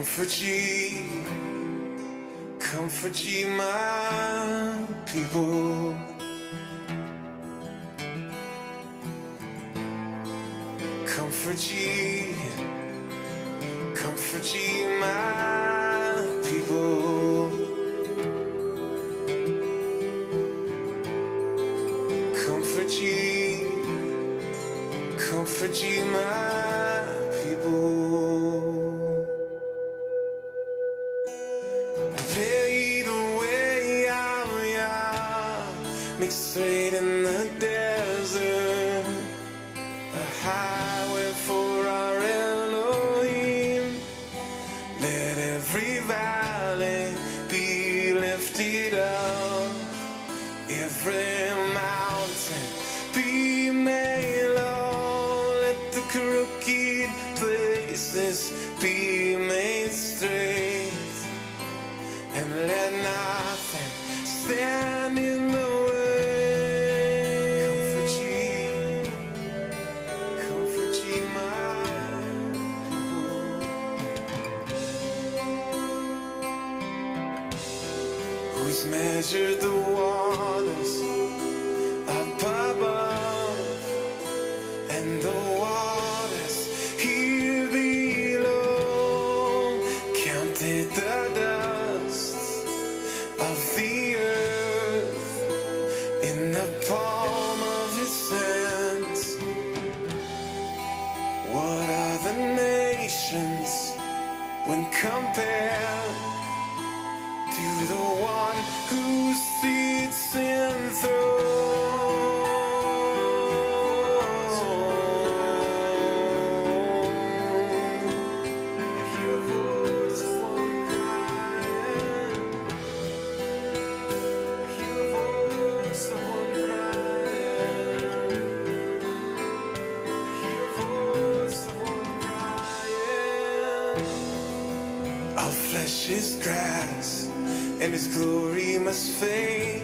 Comfort ye, comfort ye, my people. Comfort ye, comfort ye, my people. Comfort ye, comfort ye, my and his glory must fade.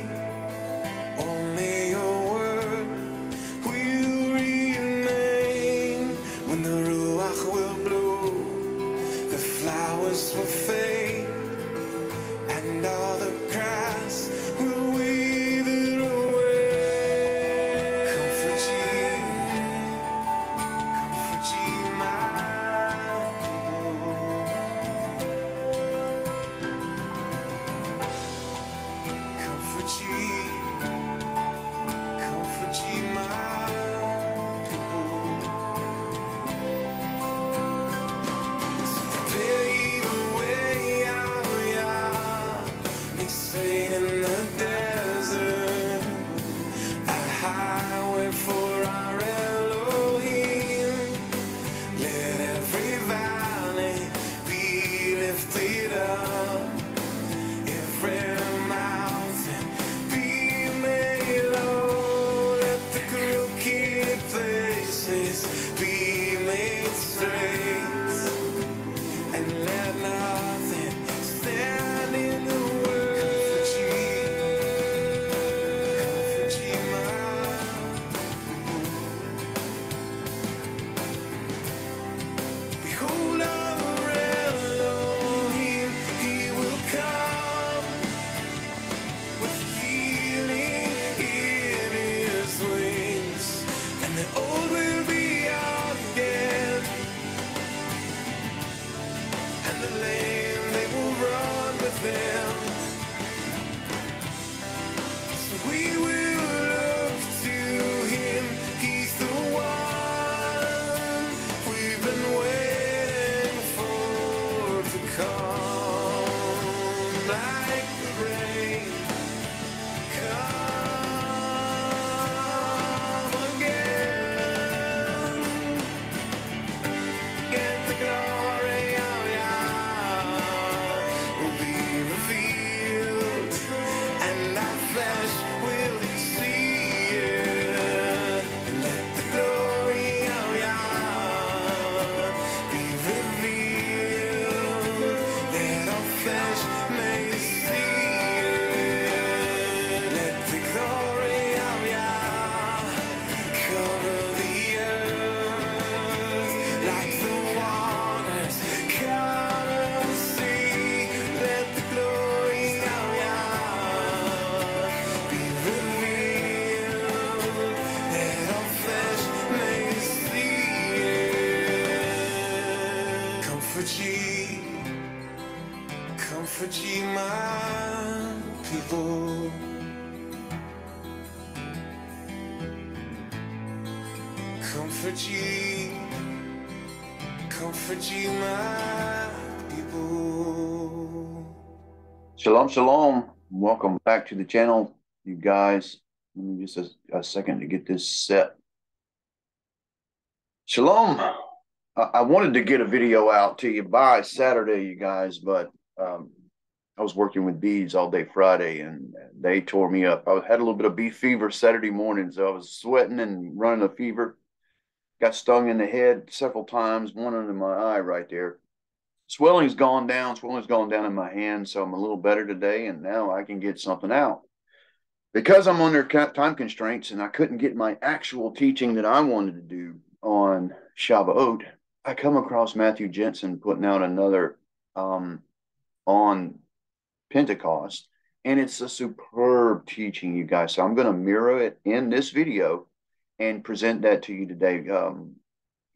Shalom, shalom. Welcome back to the channel, you guys. Let me just a, a second to get this set. Shalom. I, I wanted to get a video out to you by Saturday, you guys, but um, I was working with bees all day Friday and they tore me up. I had a little bit of bee fever Saturday morning, so I was sweating and running a fever. Got stung in the head several times, one under my eye right there. Swelling's gone down, swelling's gone down in my hand, so I'm a little better today, and now I can get something out. Because I'm under time constraints and I couldn't get my actual teaching that I wanted to do on Shavuot, I come across Matthew Janzen putting out another um, on Pentecost, and it's a superb teaching, you guys. So I'm going to mirror it in this video and present that to you today. Um,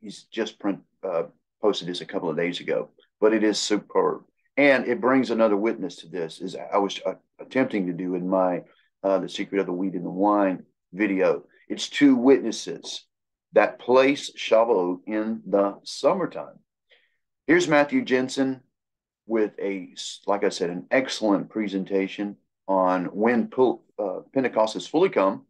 he's just print, uh, posted this a couple of days ago, but it is superb, and it brings another witness to this. Is I was uh, attempting to do in my uh, the secret of the wheat and the wine video. It's two witnesses that place Shavuot in the summertime. Here's Matthew Janzen with a, like I said, an excellent presentation on when uh, Pentecost has fully come.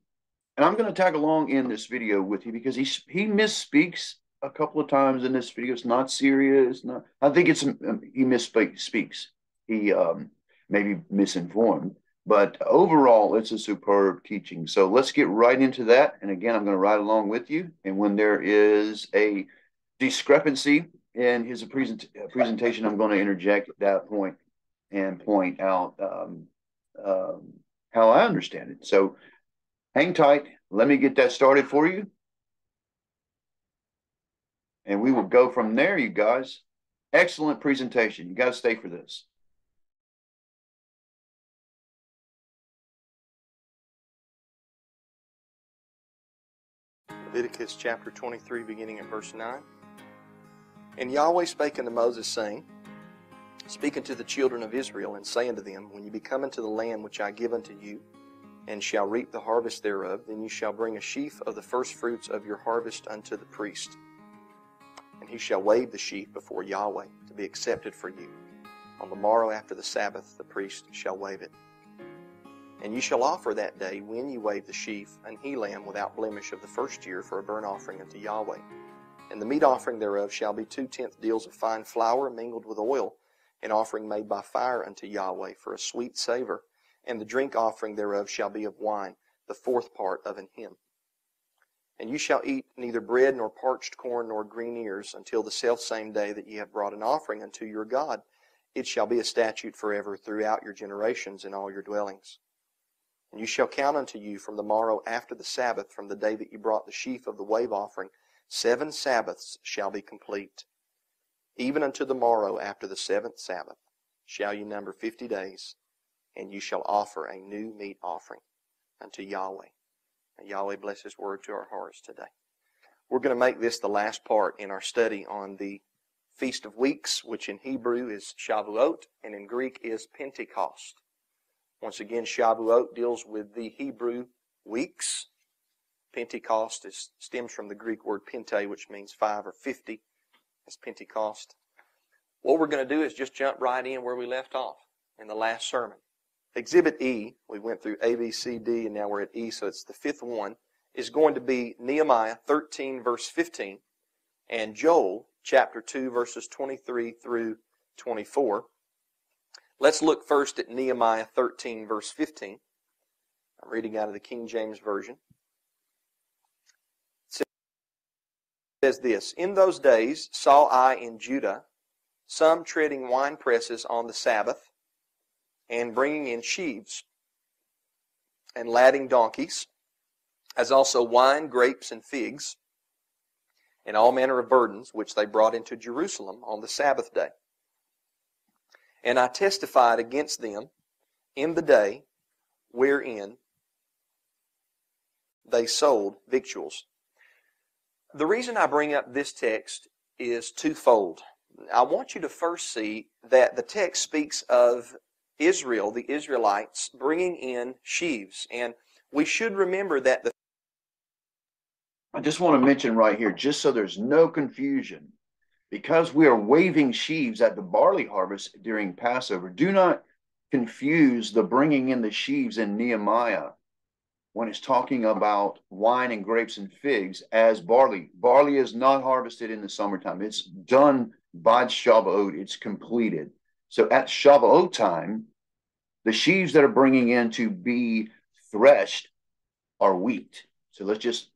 And I'm going to tag along in this video with you because he he misspeaks a couple of times in this video. It's not serious. Not, I think it's um, he misspeaks. He um, maybe misinformed. But overall, it's a superb teaching. So let's get right into that. And again, I'm going to ride along with you. And when there is a discrepancy in his present, presentation, I'm going to interject at that point and point out um, um, how I understand it. So hang tight. Let me get that started for you. And we will go from there, you guys. Excellent presentation. You got to stay for this. Leviticus chapter 23, beginning at verse 9. And Yahweh spake unto Moses, saying, Speaking to the children of Israel, and say unto them, When you be come into the land which I give unto you, and shall reap the harvest thereof, then you shall bring a sheaf of the firstfruits of your harvest unto the priest. And he shall wave the sheaf before Yahweh, to be accepted for you. On the morrow after the Sabbath, the priest shall wave it. And you shall offer that day, when you wave the sheaf, an he lamb without blemish of the first year for a burnt offering unto Yahweh. And the meat offering thereof shall be two tenth deals of fine flour mingled with oil, an offering made by fire unto Yahweh for a sweet savor. And the drink offering thereof shall be of wine, the fourth part of an hin. And you shall eat neither bread nor parched corn nor green ears until the selfsame day that ye have brought an offering unto your God. It shall be a statute forever throughout your generations in all your dwellings. And you shall count unto you from the morrow after the Sabbath, from the day that you brought the sheaf of the wave offering, seven Sabbaths shall be complete. Even unto the morrow after the seventh Sabbath shall you number fifty days, and you shall offer a new meat offering unto Yahweh. Yahweh bless His word to our hearts today. We're going to make this the last part in our study on the Feast of Weeks, which in Hebrew is Shavuot and in Greek is Pentecost. Once again, Shavuot deals with the Hebrew weeks. Pentecost is, stems from the Greek word pente, which means five or fifty. That's Pentecost. What we're going to do is just jump right in where we left off in the last sermon. Exhibit E, we went through A, B, C, D, and now we're at E, so it's the fifth one, is going to be Nehemiah 13, verse 15, and Joel chapter 2, verses 23 through 24. Let's look first at Nehemiah 13, verse 15. I'm reading out of the King James Version. It says this In those days saw I in Judah some treading wine presses on the Sabbath, and bringing in sheaves, and ladding donkeys, as also wine, grapes, and figs, and all manner of burdens, which they brought into Jerusalem on the Sabbath day. And I testified against them in the day wherein they sold victuals. The reason I bring up this text is twofold. I want you to first see that the text speaks of Israel, the Israelites, bringing in sheaves. And we should remember that the I just want to mention right here, just so there's no confusion, because we are waving sheaves at the barley harvest during Passover, do not confuse the bringing in the sheaves in Nehemiah when it's talking about wine and grapes and figs as barley. Barley is not harvested in the summertime. It's done by Shavuot. It's completed. So at Shavuot time, the sheaves that are bringing in to be threshed are wheat. So let's just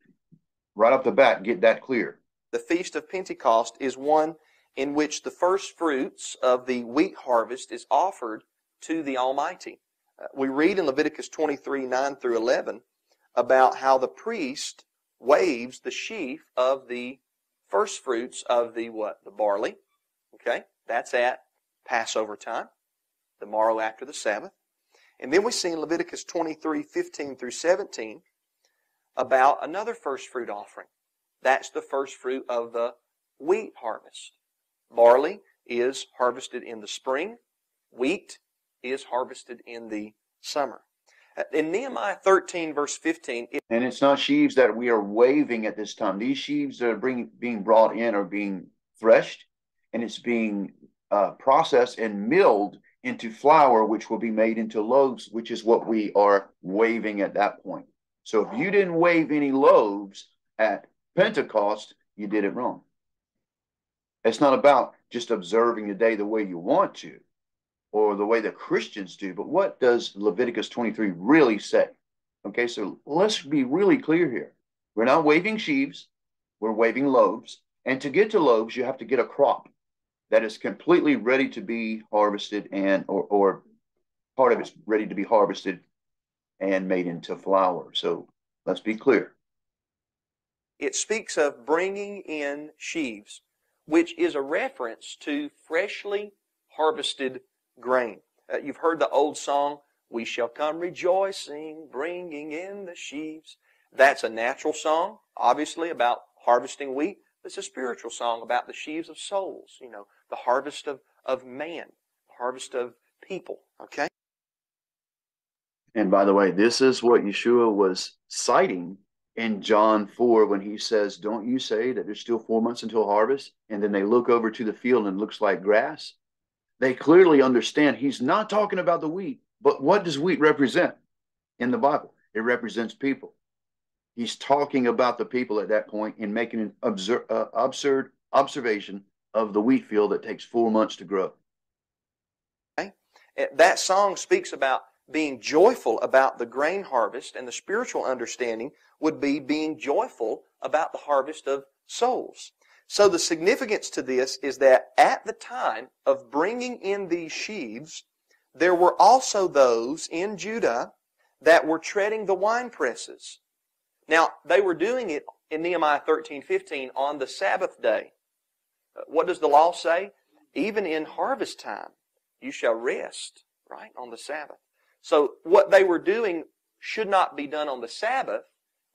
right off the bat get that clear. the Feast of Pentecost is one in which the first fruits of the wheat harvest is offered to the Almighty. Uh, we read in Leviticus 23 9 through 11 about how the priest waves the sheaf of the first fruits of the what? The barley. Okay? That's at Passover time, the morrow after the Sabbath. And then we see in Leviticus 23 15 through 17 about another first fruit offering. That's the first fruit of the wheat harvest. Barley is harvested in the spring. Wheat is harvested in the summer. Uh, In Nehemiah 13, verse 15, it, And it's not sheaves that we are waving at this time. These sheaves that are bring, being brought in are being threshed and it's being uh, processed and milled into flour, which will be made into loaves, which is what we are waving at that point. So if you didn't wave any loaves at Pentecost, you did it wrong. It's not about just observing the day the way you want to or the way the Christians do, but what does Leviticus 23 really say? Okay, so let's be really clear here. We're not waving sheaves, we're waving loaves. And to get to loaves, you have to get a crop that is completely ready to be harvested and or, or part of it's ready to be harvested and made into flour. So let's be clear. it speaks of bringing in sheaves, which is a reference to freshly harvested grain. Uh, you've heard the old song, We Shall Come Rejoicing, Bringing in the Sheaves. That's a natural song, obviously, about harvesting wheat. It's a spiritual song about the sheaves of souls, you know, the harvest of, of man, harvest of people, okay? And by the way, this is what Yeshua was citing in John 4 when he says, Don't you say that there's still four months until harvest? And then they look over to the field and it looks like grass. They clearly understand he's not talking about the wheat, but what does wheat represent in the Bible? It represents people. He's talking about the people at that point and making an absurd, uh, absurd observation of the wheat field that takes four months to grow. Uh, That song speaks about being joyful about the grain harvest, and the spiritual understanding would be being joyful about the harvest of souls. So the significance to this is that at the time of bringing in these sheaves, there were also those in Judah that were treading the wine presses. Now, they were doing it in Nehemiah 13, 15 on the Sabbath day. Uh, What does the law say? Even in harvest time, you shall rest, right, on the Sabbath. So what they were doing should not be done on the Sabbath.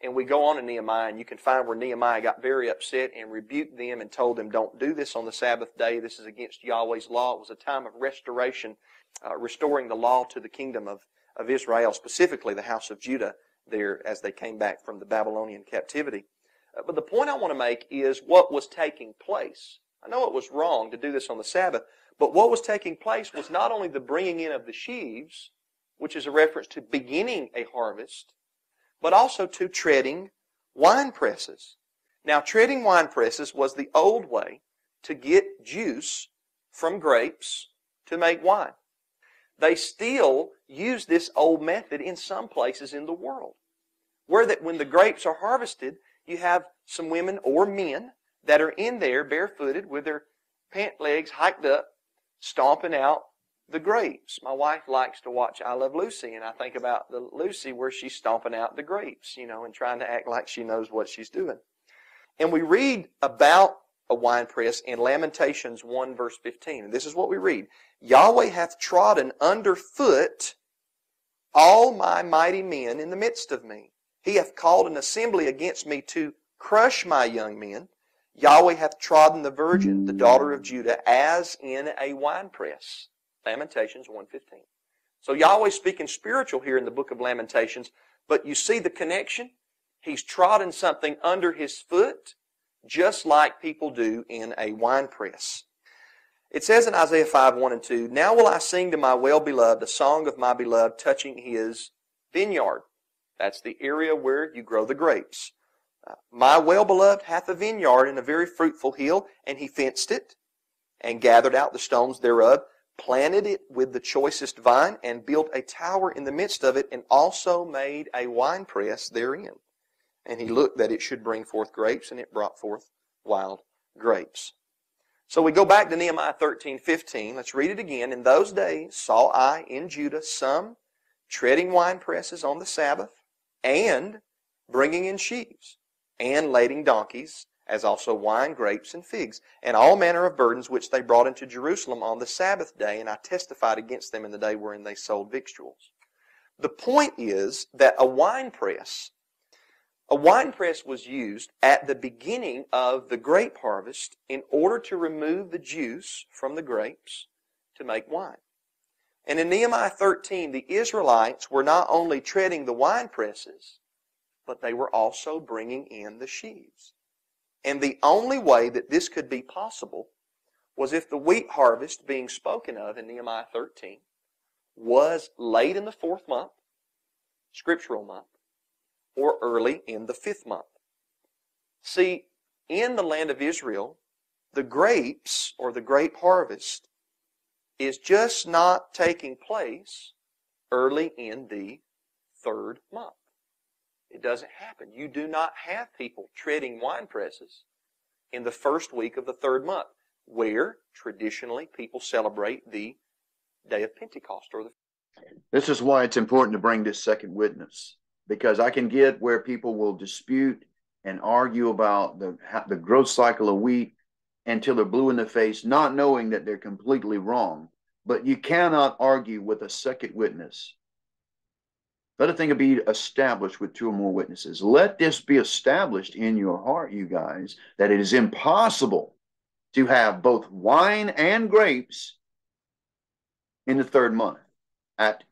And we go on in Nehemiah, and you can find where Nehemiah got very upset and rebuked them and told them, don't do this on the Sabbath day. This is against Yahweh's law. It was a time of restoration, uh, restoring the law to the kingdom of, of Israel, specifically the house of Judah there as they came back from the Babylonian captivity. Uh, but the point I want to make is what was taking place. I know it was wrong to do this on the Sabbath, but what was taking place was not only the bringing in of the sheaves, which is a reference to beginning a harvest, but also to treading wine presses. Now, treading wine presses was the old way to get juice from grapes to make wine. They still use this old method in some places in the world. Where that when the grapes are harvested, you have some women or men that are in there barefooted with their pant legs hiked up, stomping out the grapes. My wife likes to watch I Love Lucy, and I think about the Lucy where she's stomping out the grapes, you know, and trying to act like she knows what she's doing. And we read about a wine press in Lamentations 1 verse 15. And this is what we read. Yahweh hath trodden under foot all my mighty men in the midst of me. He hath called an assembly against me to crush my young men. Yahweh hath trodden the virgin, the daughter of Judah, as in a winepress. Lamentations 115. So Yahweh's speaking spiritual here in the book of Lamentations, but you see the connection? He's trodden something under his foot, just like people do in a winepress. It says in Isaiah 5, 1 and 2, Now will I sing to my well-beloved a song of my beloved touching his vineyard. That's the area where you grow the grapes. Uh, my well-beloved hath a vineyard in a very fruitful hill, and he fenced it, and gathered out the stones thereof, planted it with the choicest vine, and built a tower in the midst of it, and also made a winepress therein. And he looked that it should bring forth grapes, and it brought forth wild grapes. So we go back to Nehemiah 13, 15. Let's read it again. In those days saw I in Judah some treading wine presses on the Sabbath, and bringing in sheaves, and lading donkeys, as also wine, grapes, and figs, and all manner of burdens which they brought into Jerusalem on the Sabbath day, and I testified against them in the day wherein they sold victuals. The point is that a wine press, a wine press was used at the beginning of the grape harvest in order to remove the juice from the grapes to make wine. And in Nehemiah 13, the Israelites were not only treading the wine presses, but they were also bringing in the sheaves. And the only way that this could be possible was if the wheat harvest being spoken of in Nehemiah 13 was late in the fourth month, scriptural month, or early in the fifth month. See, in the land of Israel, the grapes or the grape harvest is just not taking place early in the third month. It doesn't happen. You do not have people treading wine presses in the first week of the third month, where traditionally people celebrate the day of Pentecost or the This is why it's important to bring this second witness because I can get where people will dispute and argue about the the growth cycle of wheat until they're blue in the face, not knowing that they're completely wrong. But you cannot argue with a second witness let a thing be established with two or more witnesses. Let this be established in your heart, you guys, that it is impossible to have both wine and grapes in the third month at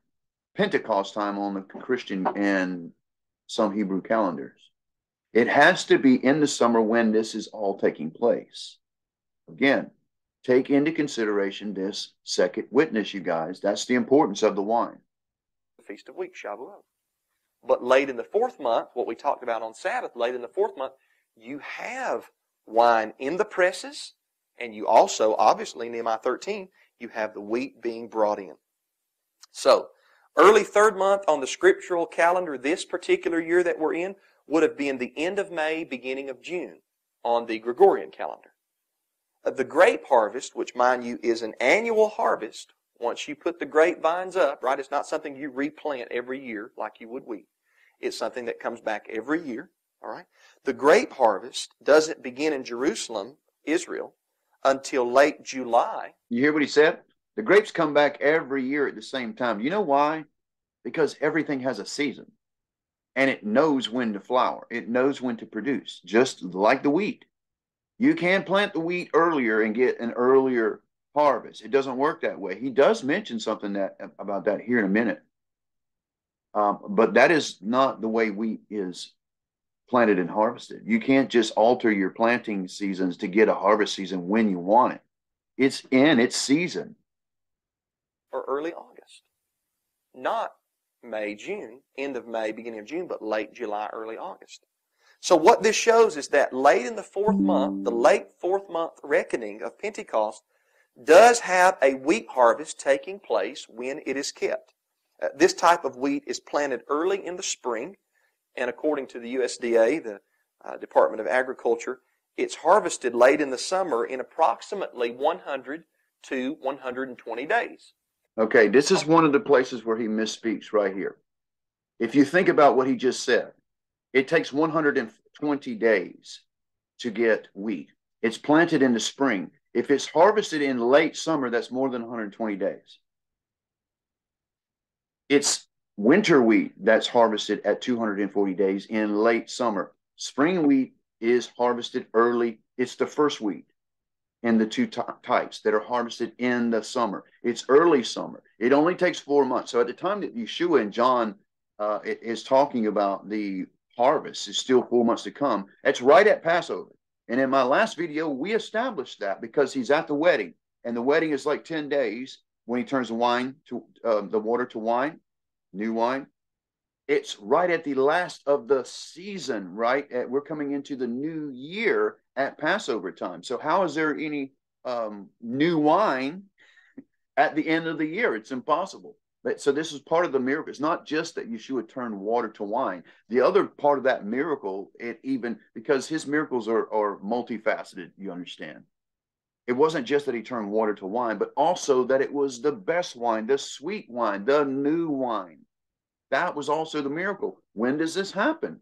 Pentecost time on the Christian and some Hebrew calendars. It has to be in the summer when this is all taking place. Again, take into consideration this second witness, you guys. That's the importance of the wine. The Feast of Weeks, Shavuot. But late in the fourth month, what we talked about on Sabbath, late in the fourth month, you have wine in the presses, and you also, obviously, Nehemiah 13, you have the wheat being brought in. So, early third month on the scriptural calendar this particular year that we're in would have been the end of May, beginning of June on the Gregorian calendar. The grape harvest, which mind you is an annual harvest, once you put the grapevines up, right, it's not something you replant every year like you would wheat. It's something that comes back every year, all right? The grape harvest doesn't begin in Jerusalem, Israel, until late July. You hear what he said? The grapes come back every year at the same time. You know why? Because everything has a season and it knows when to flower, it knows when to produce, just like the wheat. You can plant the wheat earlier and get an earlier harvest. It doesn't work that way. He does mention something that about that here in a minute. Um, but that is not the way wheat is planted and harvested. You can't just alter your planting seasons to get a harvest season when you want it. It's in its season. Or early August. Not May, June, end of May, beginning of June, but late July, early August. So what this shows is that late in the fourth month, the late fourth month reckoning of Pentecost does have a wheat harvest taking place when it is kept. Uh, this type of wheat is planted early in the spring, and according to the USDA, the uh, Department of Agriculture, it's harvested late in the summer in approximately 100 to 120 days. Okay, this is one of the places where he misspeaks right here. If you think about what he just said, it takes 120 days to get wheat. It's planted in the spring. If it's harvested in late summer, that's more than 120 days. It's winter wheat that's harvested at 240 days in late summer. Spring wheat is harvested early It's the first wheat in the two types that are harvested in the summer. It's early summer. It only takes four months. So at the time that Yeshua and John uh, is talking about the harvest, is still four months to come. It's right at Passover. And in my last video, we established that because he's at the wedding, and the wedding is like ten days when he turns the wine to um, the water to wine, new wine. It's right at the last of the season, right? At, we're coming into the new year at Passover time. So how is there any um, new wine at the end of the year? It's impossible. So this is part of the miracle. It's not just that Yeshua turned water to wine. The other part of that miracle, it even because his miracles are are multifaceted. You understand? It wasn't just that he turned water to wine, but also that it was the best wine, the sweet wine, the new wine. That was also the miracle. When does this happen?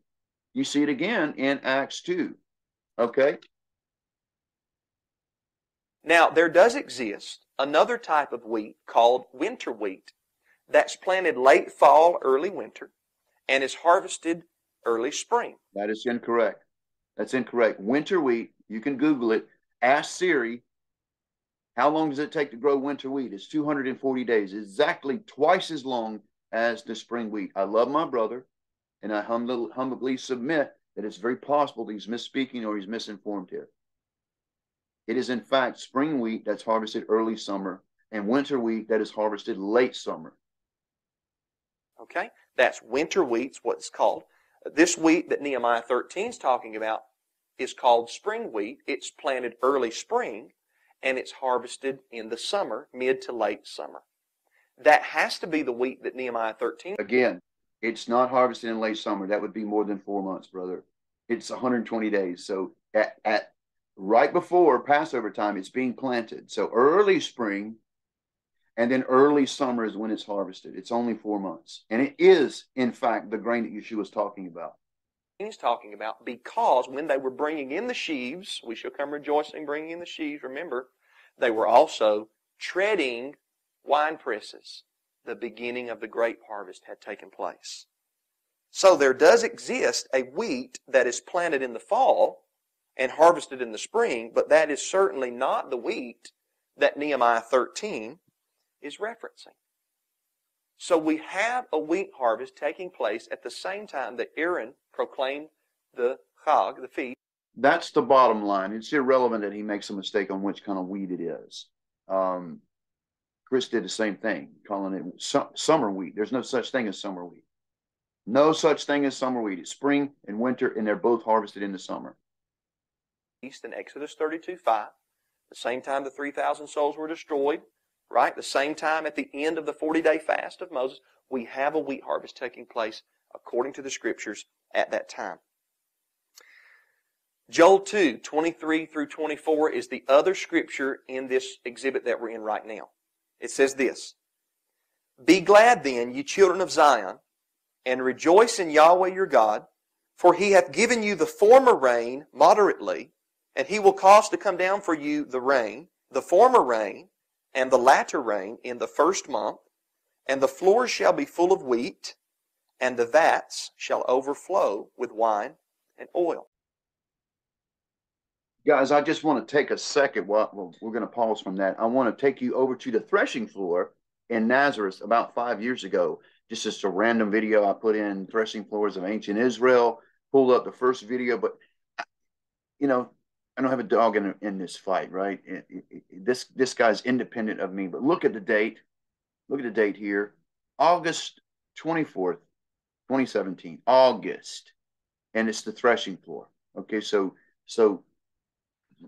You see it again in Acts 2. Okay. Now, there does exist another type of wheat called winter wheat that's planted late fall, early winter, and is harvested early spring. That is incorrect. That's incorrect. Winter wheat, you can Google it. Ask Siri, how long does it take to grow winter wheat? It's 240 days, exactly twice as long as the spring wheat. I love my brother, and I humbly, humbly submit that it's very possible that he's misspeaking or he's misinformed here. It is, in fact, spring wheat that's harvested early summer and winter wheat that is harvested late summer. Okay? That's winter wheat's what it's called. This wheat that Nehemiah 13 is talking about is called spring wheat. It's planted early spring and it's harvested in the summer, mid to late summer. That has to be the wheat that Nehemiah 13 Again, it's not harvested in late summer. That would be more than four months, brother. It's 120 days. So at, at right before Passover time, it's being planted. So early spring and then early summer is when it's harvested. It's only four months. And it is, in fact, the grain that Yeshua was talking about. is talking about because when they were bringing in the sheaves, we shall come rejoicing, bringing in the sheaves, remember, they were also treading wine presses. The beginning of the grape harvest had taken place. So there does exist a wheat that is planted in the fall and harvested in the spring, but that is certainly not the wheat that Nehemiah 13 is referencing. So we have a wheat harvest taking place at the same time that Aaron proclaimed the Chag, the feast. That's the bottom line. It's irrelevant that he makes a mistake on which kind of wheat it is. Um, Chris did the same thing, calling it su- summer wheat. There's no such thing as summer wheat. No such thing as summer wheat. It's spring and winter, and they're both harvested in the summer. East in Exodus 32 5. The same time the 3,000 souls were destroyed, right? The same time at the end of the 40 day fast of Moses, we have a wheat harvest taking place according to the scriptures at that time. Joel 2 23 through 24 is the other scripture in this exhibit that we're in right now. It says this Be glad then, ye children of Zion, and rejoice in Yahweh your God, for he hath given you the former rain moderately and he will cause to come down for you the rain, the former rain, and the latter rain in the first month, and the floors shall be full of wheat, and the vats shall overflow with wine and oil. Guys, I just want to take a second. Well, we're going to pause from that. I want to take you over to the threshing floor in Nazareth about five years ago. Just as a random video I put in threshing floors of ancient Israel. Pulled up the first video, but you know, I don't have a dog in in this fight, right? It- it- it- this this guy's independent of me. But look at the date. Look at the date here, August twenty fourth, twenty seventeen. August, and it's the threshing floor. Okay, so so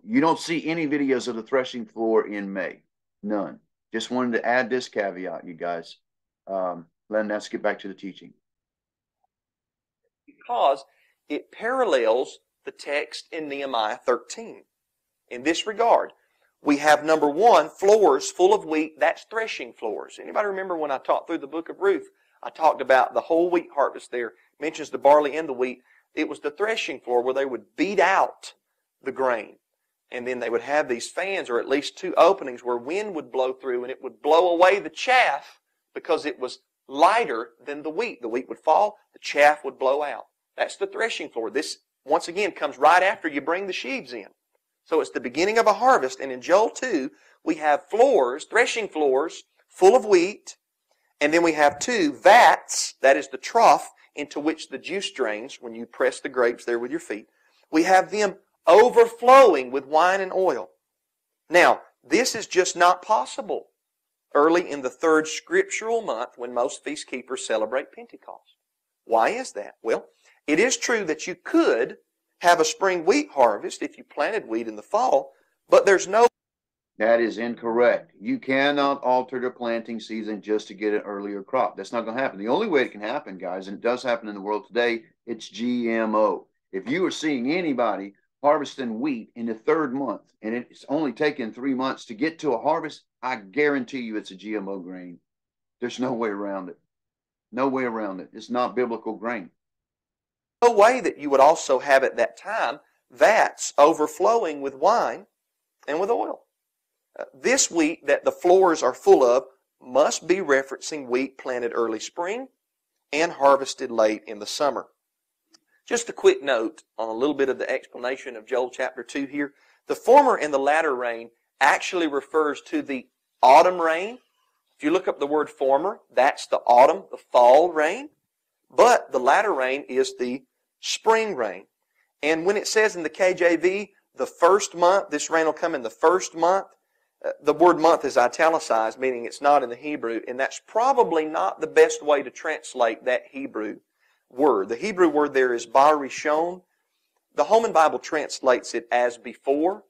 you don't see any videos of the threshing floor in May. None. Just wanted to add this caveat, you guys. Um, then let's get back to the teaching. because it parallels the text in Nehemiah 13. In this regard, we have number one, floors full of wheat. That's threshing floors. Anybody remember when I taught through the book of Ruth? I talked about the whole wheat harvest there, mentions the barley and the wheat. It was the threshing floor where they would beat out the grain. And then they would have these fans or at least two openings where wind would blow through and it would blow away the chaff because it was lighter than the wheat. The wheat would fall, the chaff would blow out. That's the threshing floor. This, once again, comes right after you bring the sheaves in. So it's the beginning of a harvest. And in Joel 2, we have floors, threshing floors, full of wheat. And then we have two vats, that is the trough into which the juice drains when you press the grapes there with your feet. We have them overflowing with wine and oil. Now, this is just not possible early in the third scriptural month when most feast keepers celebrate Pentecost. Why is that? Well, it is true that you could have a spring wheat harvest if you planted wheat in the fall, but there's no That is incorrect. You cannot alter the planting season just to get an earlier crop. That's not going to happen. The only way it can happen, guys, and it does happen in the world today, it's GMO. If you are seeing anybody harvesting wheat in the third month and it's only taken three months to get to a harvest, I guarantee you it's a GMO grain. There's no way around it. No way around it. It's not biblical grain. No way that you would also have at that time vats overflowing with wine and with oil. Uh, This wheat that the floors are full of must be referencing wheat planted early spring and harvested late in the summer. Just a quick note on a little bit of the explanation of Joel chapter 2 here. The former and the latter rain actually refers to the autumn rain. If you look up the word former, that's the autumn, the fall rain. But the latter rain is the spring rain. And when it says in the KJV, the first month, this rain will come in the first month, uh, the word month is italicized, meaning it's not in the Hebrew, and that's probably not the best way to translate that Hebrew word. The Hebrew word there is barishon. The Holman Bible translates it as before,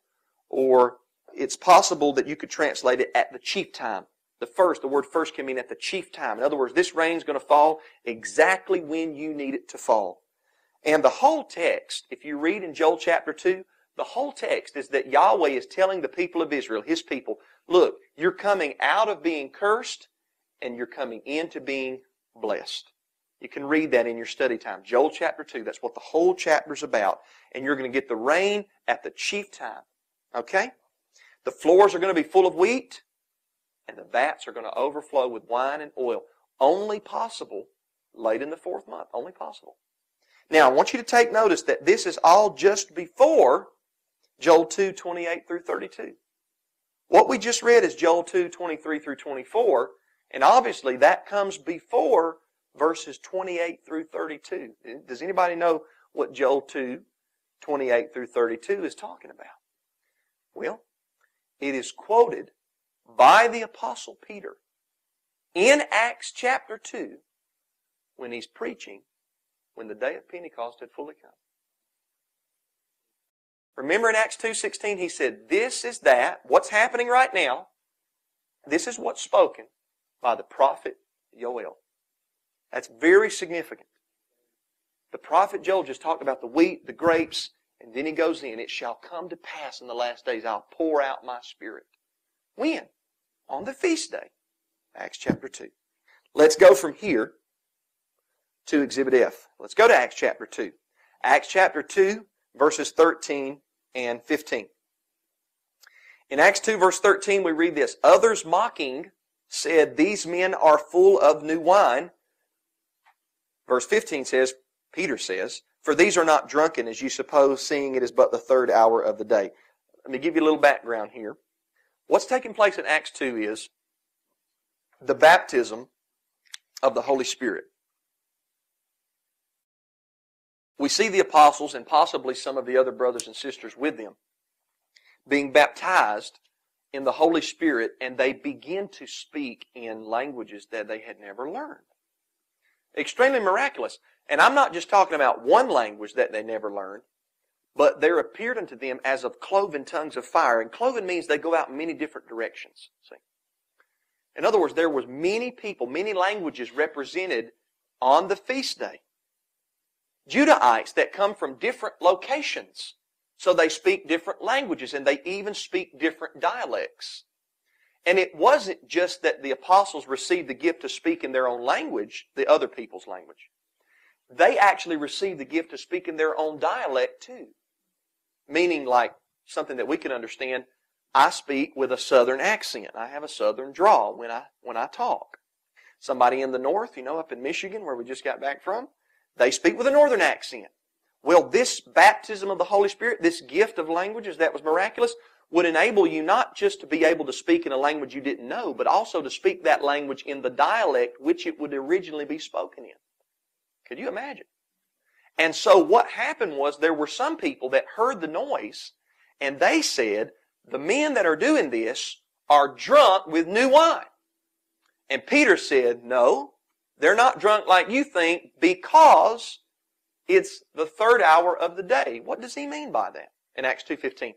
or it's possible that you could translate it at the chief time. The first, the word first can mean at the chief time. In other words, this rain is going to fall exactly when you need it to fall. And the whole text, if you read in Joel chapter 2, the whole text is that Yahweh is telling the people of Israel, His people, look, you're coming out of being cursed and you're coming into being blessed. You can read that in your study time. Joel chapter 2, that's what the whole chapter is about. And you're going to get the rain at the chief time. Okay? The floors are going to be full of wheat and the vats are going to overflow with wine and oil. Only possible late in the fourth month. Only possible. Now, I want you to take notice that this is all just before Joel 2, 28 through 32. What we just read is Joel 2, 23 through 24, and obviously that comes before verses 28 through 32. Does anybody know what Joel 2, 28 through 32 is talking about? Well, it is quoted by the Apostle Peter in Acts chapter 2 when he's preaching when the day of Pentecost had fully come. Remember in Acts 2.16 he said, This is that, what's happening right now, this is what's spoken by the prophet Joel. That's very significant. The prophet Joel just talked about the wheat, the grapes, and then he goes in, It shall come to pass in the last days, I'll pour out my spirit. When? On the feast day. Acts chapter 2. Let's go from here to Exhibit F. Let's go to Acts chapter 2. Acts chapter 2, verses 13 and 15. In Acts 2, verse 13, we read this Others mocking said, These men are full of new wine. Verse 15 says, Peter says, For these are not drunken, as you suppose, seeing it is but the third hour of the day. Let me give you a little background here. What's taking place in Acts 2 is the baptism of the Holy Spirit. We see the apostles and possibly some of the other brothers and sisters with them being baptized in the Holy Spirit and they begin to speak in languages that they had never learned. Extremely miraculous. And I'm not just talking about one language that they never learned, but there appeared unto them as of cloven tongues of fire. And cloven means they go out in many different directions. See? In other words, there was many people, many languages represented on the feast day. Judahites that come from different locations. So they speak different languages and they even speak different dialects. And it wasn't just that the apostles received the gift to speak in their own language, the other people's language. They actually received the gift to speak in their own dialect too. Meaning like something that we can understand. I speak with a southern accent. I have a southern drawl when I, when I talk. Somebody in the north, you know, up in Michigan where we just got back from, they speak with a northern accent. Well, this baptism of the Holy Spirit, this gift of languages that was miraculous, would enable you not just to be able to speak in a language you didn't know, but also to speak that language in the dialect which it would originally be spoken in. Could you imagine? And so what happened was there were some people that heard the noise and they said, the men that are doing this are drunk with new wine. And Peter said, no, they're not drunk like you think because it's the third hour of the day. What does he mean by that in Acts 2.15?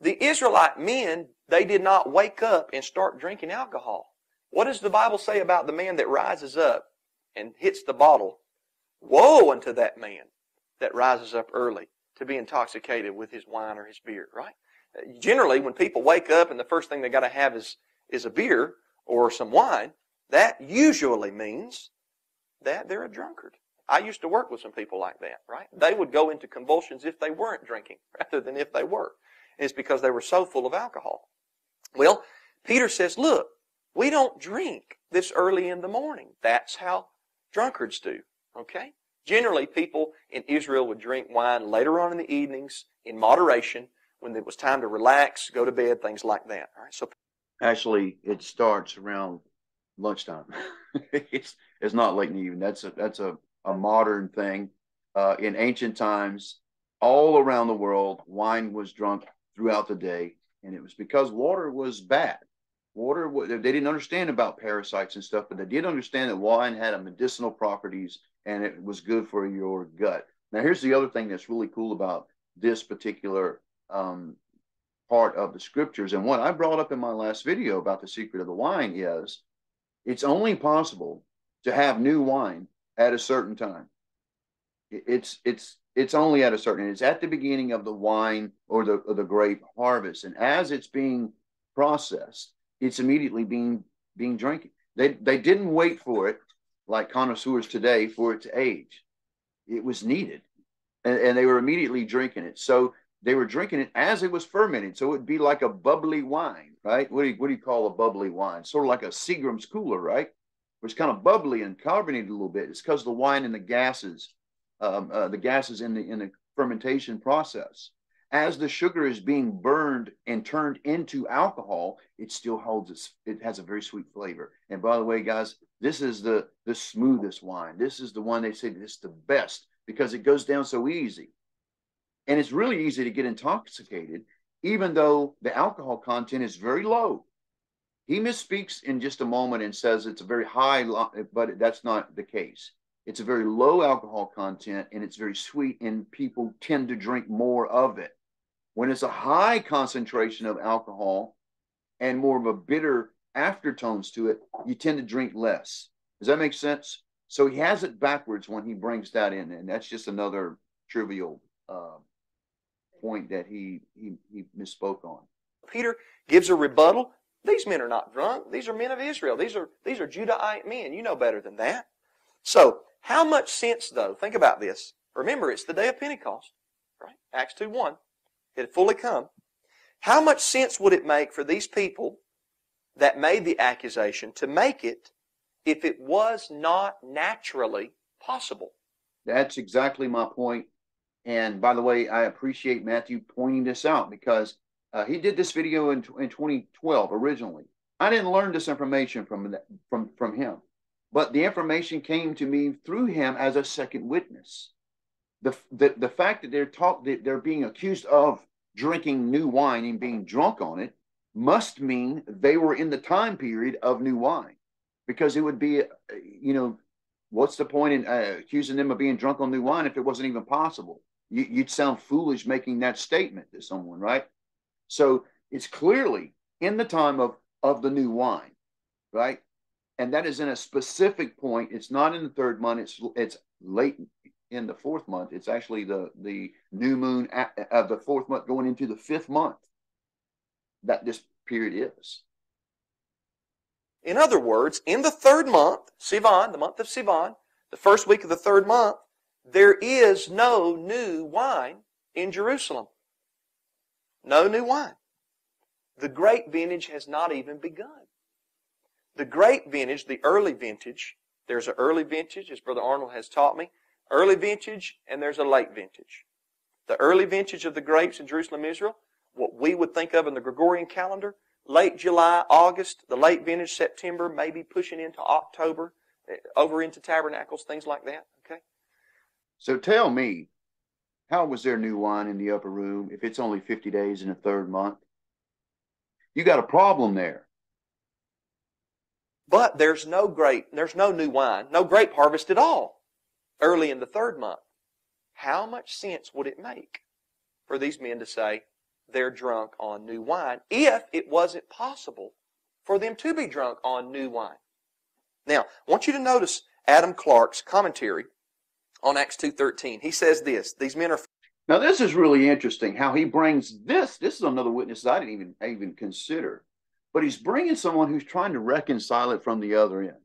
The Israelite men, they did not wake up and start drinking alcohol. What does the Bible say about the man that rises up and hits the bottle? Woe unto that man that rises up early to be intoxicated with his wine or his beer, right? Generally, when people wake up and the first thing they got to have is, is a beer or some wine, that usually means that they're a drunkard. I used to work with some people like that, right? They would go into convulsions if they weren't drinking rather than if they were. It's because they were so full of alcohol. Well, Peter says, look, we don't drink this early in the morning. That's how drunkards do. Okay? Generally, people in Israel would drink wine later on in the evenings in moderation when it was time to relax, go to bed, things like that. All right. So Actually, it starts around lunchtime. it's it's not late in the evening. That's a that's a, a modern thing. Uh, in ancient times, all around the world, wine was drunk throughout the day, and it was because water was bad. Water, they didn't understand about parasites and stuff, but they did understand that wine had a medicinal properties and it was good for your gut. Now, here's the other thing that's really cool about this particular um, part of the scriptures, and what I brought up in my last video about the secret of the wine is it's only possible to have new wine at a certain time. It's it's it's only at a certain it's at the beginning of the wine or the or the grape harvest and as it's being processed it's immediately being being drinking. They they didn't wait for it like connoisseurs today for it to age. It was needed. And, and they were immediately drinking it. So they were drinking it as it was fermented. So it would be like a bubbly wine right? What do you, what do you call a bubbly wine? Sort of like a seagram's cooler right? It's kind of bubbly and carbonated a little bit. It's because the wine and the gases um, uh, the gases in the in the fermentation process. As the sugar is being burned and turned into alcohol, it still holds its. It has a very sweet flavor. And by the way, guys, this is the the smoothest wine. This is the one they say this is the best because it goes down so easy, and it's really easy to get intoxicated, even though the alcohol content is very low. He misspeaks in just a moment and says it's a very high, but that's not the case. It's a very low alcohol content and it's very sweet, and people tend to drink more of it. When it's a high concentration of alcohol and more of a bitter aftertones to it, you tend to drink less. Does that make sense? So he has it backwards when he brings that in, and that's just another trivial uh, point that he, he he misspoke on. Peter gives a rebuttal. These men are not drunk. These are men of Israel. These are these are Judahite men. You know better than that. So how much sense, though, think about this. Remember, it's the day of Pentecost, right? Acts 2 1. It had fully come. How much sense would it make for these people that made the accusation to make it if it was not naturally possible? That's exactly my point. And by the way, I appreciate Matthew pointing this out because uh, he did this video in, in 2012 originally. I didn't learn this information from, from, from him but the information came to me through him as a second witness. The, the, the fact that they're taught that they're being accused of drinking new wine and being drunk on it must mean they were in the time period of new wine because it would be, you know, what's the point in uh, accusing them of being drunk on new wine if it wasn't even possible? You, you'd sound foolish making that statement to someone, right? So it's clearly in the time of, of the new wine, right? and that is in a specific point. It's not in the third month. It's it's late in the fourth month. It's actually the the new moon of the fourth month going into the fifth month. That this period is. In other words, in the third month, Sivan, the month of Sivan, the first week of the third month, there is no new wine in Jerusalem. No new wine. The grape vintage has not even begun. The grape vintage, the early vintage, there's an early vintage, as Brother Arnold has taught me. Early vintage and there's a late vintage. The early vintage of the grapes in Jerusalem, Israel, what we would think of in the Gregorian calendar, late July, August, the late vintage September, maybe pushing into October, eh, over into tabernacles, things like that. Okay. So tell me, how was there new wine in the upper room if it's only 50 days in the third month? You got a problem there. But there's no grape, there's no new wine, no grape harvest at all early in the third month. How much sense would it make for these men to say they're drunk on new wine if it wasn't possible for them to be drunk on new wine? Now, I want you to notice Adam Clarke's commentary on Acts 2.13. He says this, these men are Now this is really interesting how he brings this. This is another witness I didn't even even consider, but he's bringing someone who's trying to reconcile it from the other end.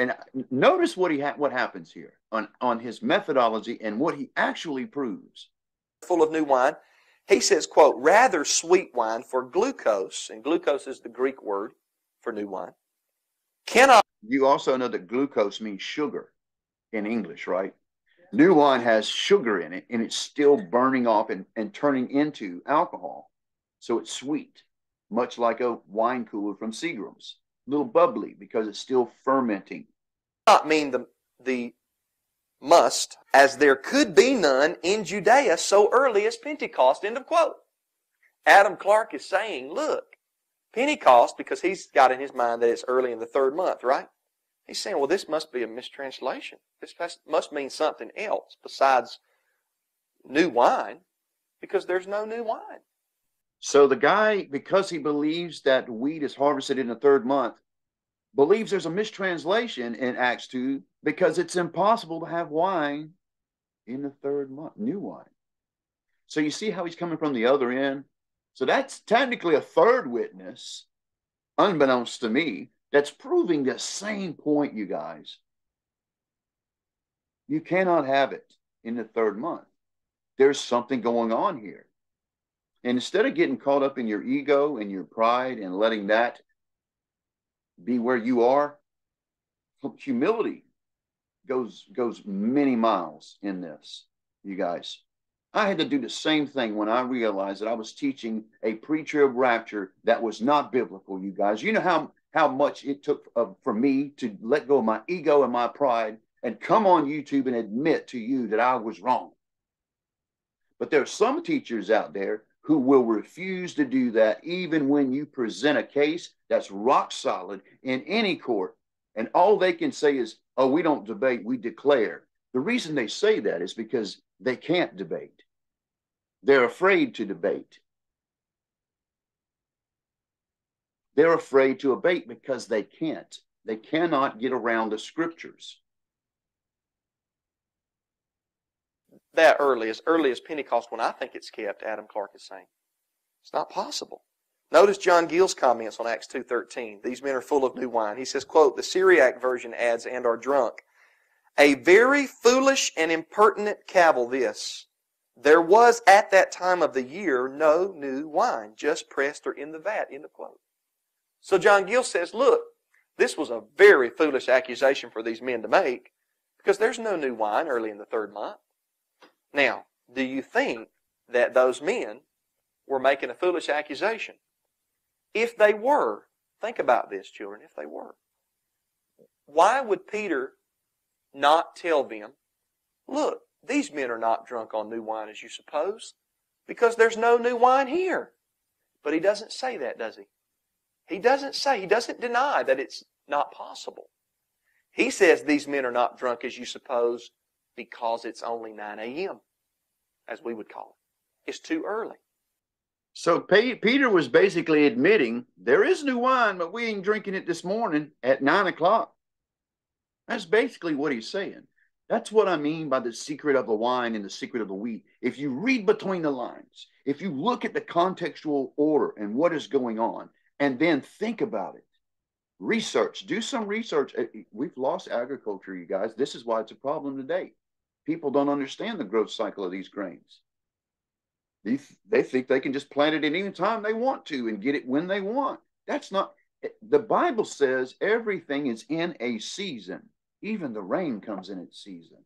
And notice what he ha- what happens here on on his methodology and what he actually proves. full of new wine. He says, quote, rather sweet wine for glucose, and glucose is the Greek word for new wine, cannot You also know that glucose means sugar in English, right? New wine has sugar in it and it's still burning off and, and turning into alcohol. So it's sweet, much like a wine cooler from Seagram's. Little bubbly because it's still fermenting. not mean the, the must, as there could be none in Judea so early as Pentecost. End of quote. Adam Clarke is saying, look, Pentecost, because he's got in his mind that it's early in the third month, right? He's saying, well, this must be a mistranslation. This must mean something else besides new wine, because there's no new wine. So the guy, because he believes that wheat is harvested in the third month, believes there's a mistranslation in Acts 2 because it's impossible to have wine in the third month, new wine. So you see how he's coming from the other end? So that's technically a third witness, unbeknownst to me, that's proving the same point, you guys. You cannot have it in the third month. There's something going on here. And instead of getting caught up in your ego and your pride and letting that be where you are, humility goes goes many miles in this, you guys. I had to do the same thing when I realized that I was teaching a preacher of rapture that was not biblical, you guys. You know how how much it took uh, for me to let go of my ego and my pride and come on YouTube and admit to you that I was wrong. But there are some teachers out there who will refuse to do that even when you present a case that's rock solid in any court. And all they can say is, oh, we don't debate, we declare. The reason they say that is because they can't debate, they're afraid to debate. They're afraid to debate because they can't. They cannot get around the scriptures. That early, as early as Pentecost, when I think it's kept, Adam Clarke is saying. It's not possible. Notice John Gill's comments on Acts 2.13. These men are full of new wine. He says, quote, the Syriac version adds, and are drunk. A very foolish and impertinent cavil this. There was at that time of the year no new wine, just pressed or in the vat, end of quote. So John Gill says, look, this was a very foolish accusation for these men to make because there's no new wine early in the third month. Now, do you think that those men were making a foolish accusation? If they were, think about this, children, if they were. Why would Peter not tell them, look, these men are not drunk on new wine as you suppose, because there's no new wine here. But he doesn't say that, does he? He doesn't say, he doesn't deny that it's not possible. He says these men are not drunk as you suppose because it's only 9 a.m., as we would call it. It's too early. So Pe- Peter was basically admitting there is new wine, but we ain't drinking it this morning at nine o'clock. That's basically what he's saying. That's what I mean by the secret of the wine and the secret of the wheat. If you read between the lines, if you look at the contextual order and what is going on, and then think about it, research, do some research. Uh, We've lost agriculture, you guys. This is why it's a problem today. People don't understand the growth cycle of these grains. They, they think they can just plant it at any time they want to and get it when they want. That's not, the Bible says everything is in a season. Even the rain comes in its season.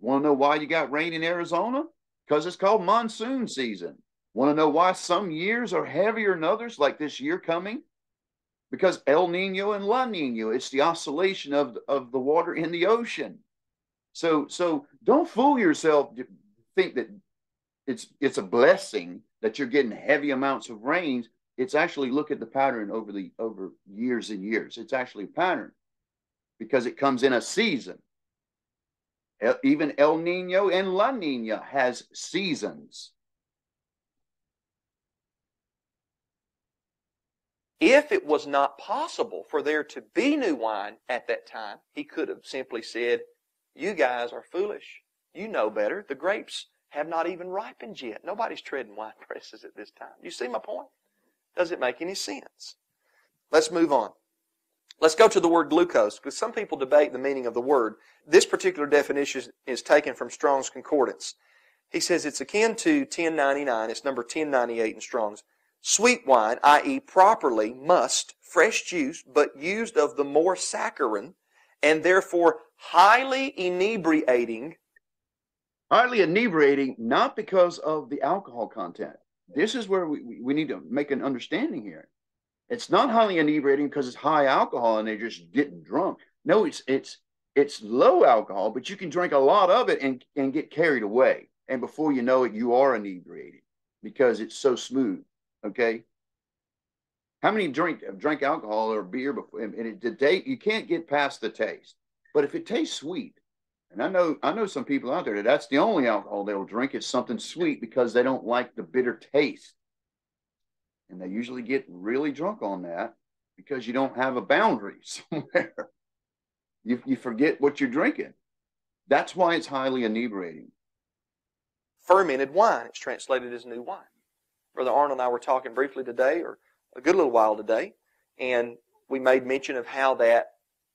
Want to know why you got rain in Arizona? Because it's called monsoon season. Want to know why some years are heavier than others, like this year coming? Because El Nino and La Nino, it's the oscillation of, of the water in the ocean. So, so don't fool yourself. to Think that it's it's a blessing that you're getting heavy amounts of rains. It's actually look at the pattern over the over years and years. It's actually a pattern because it comes in a season. El- Even El Nino and La Nina has seasons. If it was not possible for there to be new wine at that time, he could have simply said, You guys are foolish. You know better. The grapes have not even ripened yet. Nobody's treading wine presses at this time. You see my point? Does it make any sense? Let's move on. Let's go to the word glucose, because some people debate the meaning of the word. This particular definition is, taken from Strong's Concordance. He says it's akin to 1099, it's number 1098 in Strong's. Sweet wine, i.e., properly must, fresh juice, but used of the more saccharine, and therefore highly inebriating. Highly inebriating, not because of the alcohol content. This is where we, we- need to make an understanding here. It's not highly inebriating because it's high alcohol and they're just getting drunk. No, it's it's it's low alcohol, but you can drink a lot of it and, and get carried away. And before you know it, you are inebriated because it's so smooth. Okay. How many drink drink alcohol or beer before and it, the date you can't get past the taste. But if it tastes sweet, and I know I know some people out there that that's the only alcohol they'll drink is something sweet because they don't like the bitter taste. And they usually get really drunk on that because you don't have a boundary somewhere. You you forget what you're drinking. That's why it's highly inebriating. fermented wine. It's translated as new wine. Brother Arnold and I were talking briefly today, or a good little while today, and we made mention of how that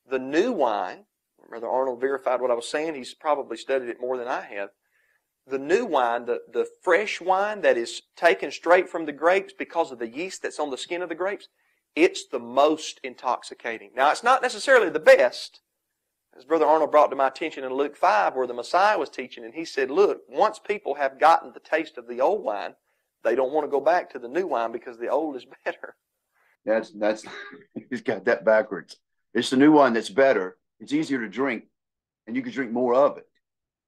the new wine, Brother Arnold verified what I was saying. He's probably studied it more than I have. The new wine, the, the fresh wine that is taken straight from the grapes because of the yeast that's on the skin of the grapes, it's the most intoxicating. Now, it's not necessarily the best, as Brother Arnold brought to my attention in Luke 5, where the Messiah was teaching, and he said, Look, once people have gotten the taste of the old wine, they don't want to go back to the new wine because the old is better. That's that's he's got that backwards. It's the new one that's better. It's easier to drink, and you can drink more of it.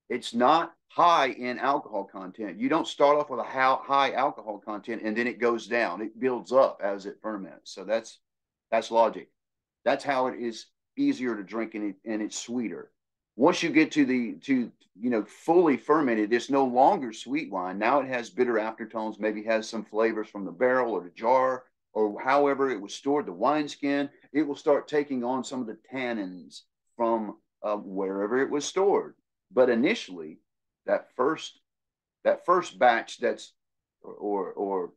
It's not high in alcohol content. You don't start off with a high alcohol content and then it goes down. It builds up as it ferments. So that's that's logic. That's how it is easier to drink and, it, and it's sweeter. Once you get to the to you know fully fermented, it's no longer sweet wine. Now it has bitter aftertones. Maybe has some flavors from the barrel or the jar or however it was stored, the wineskin. It will start taking on some of the tannins from uh, wherever it was stored. But initially, that first that first batch that's or, or or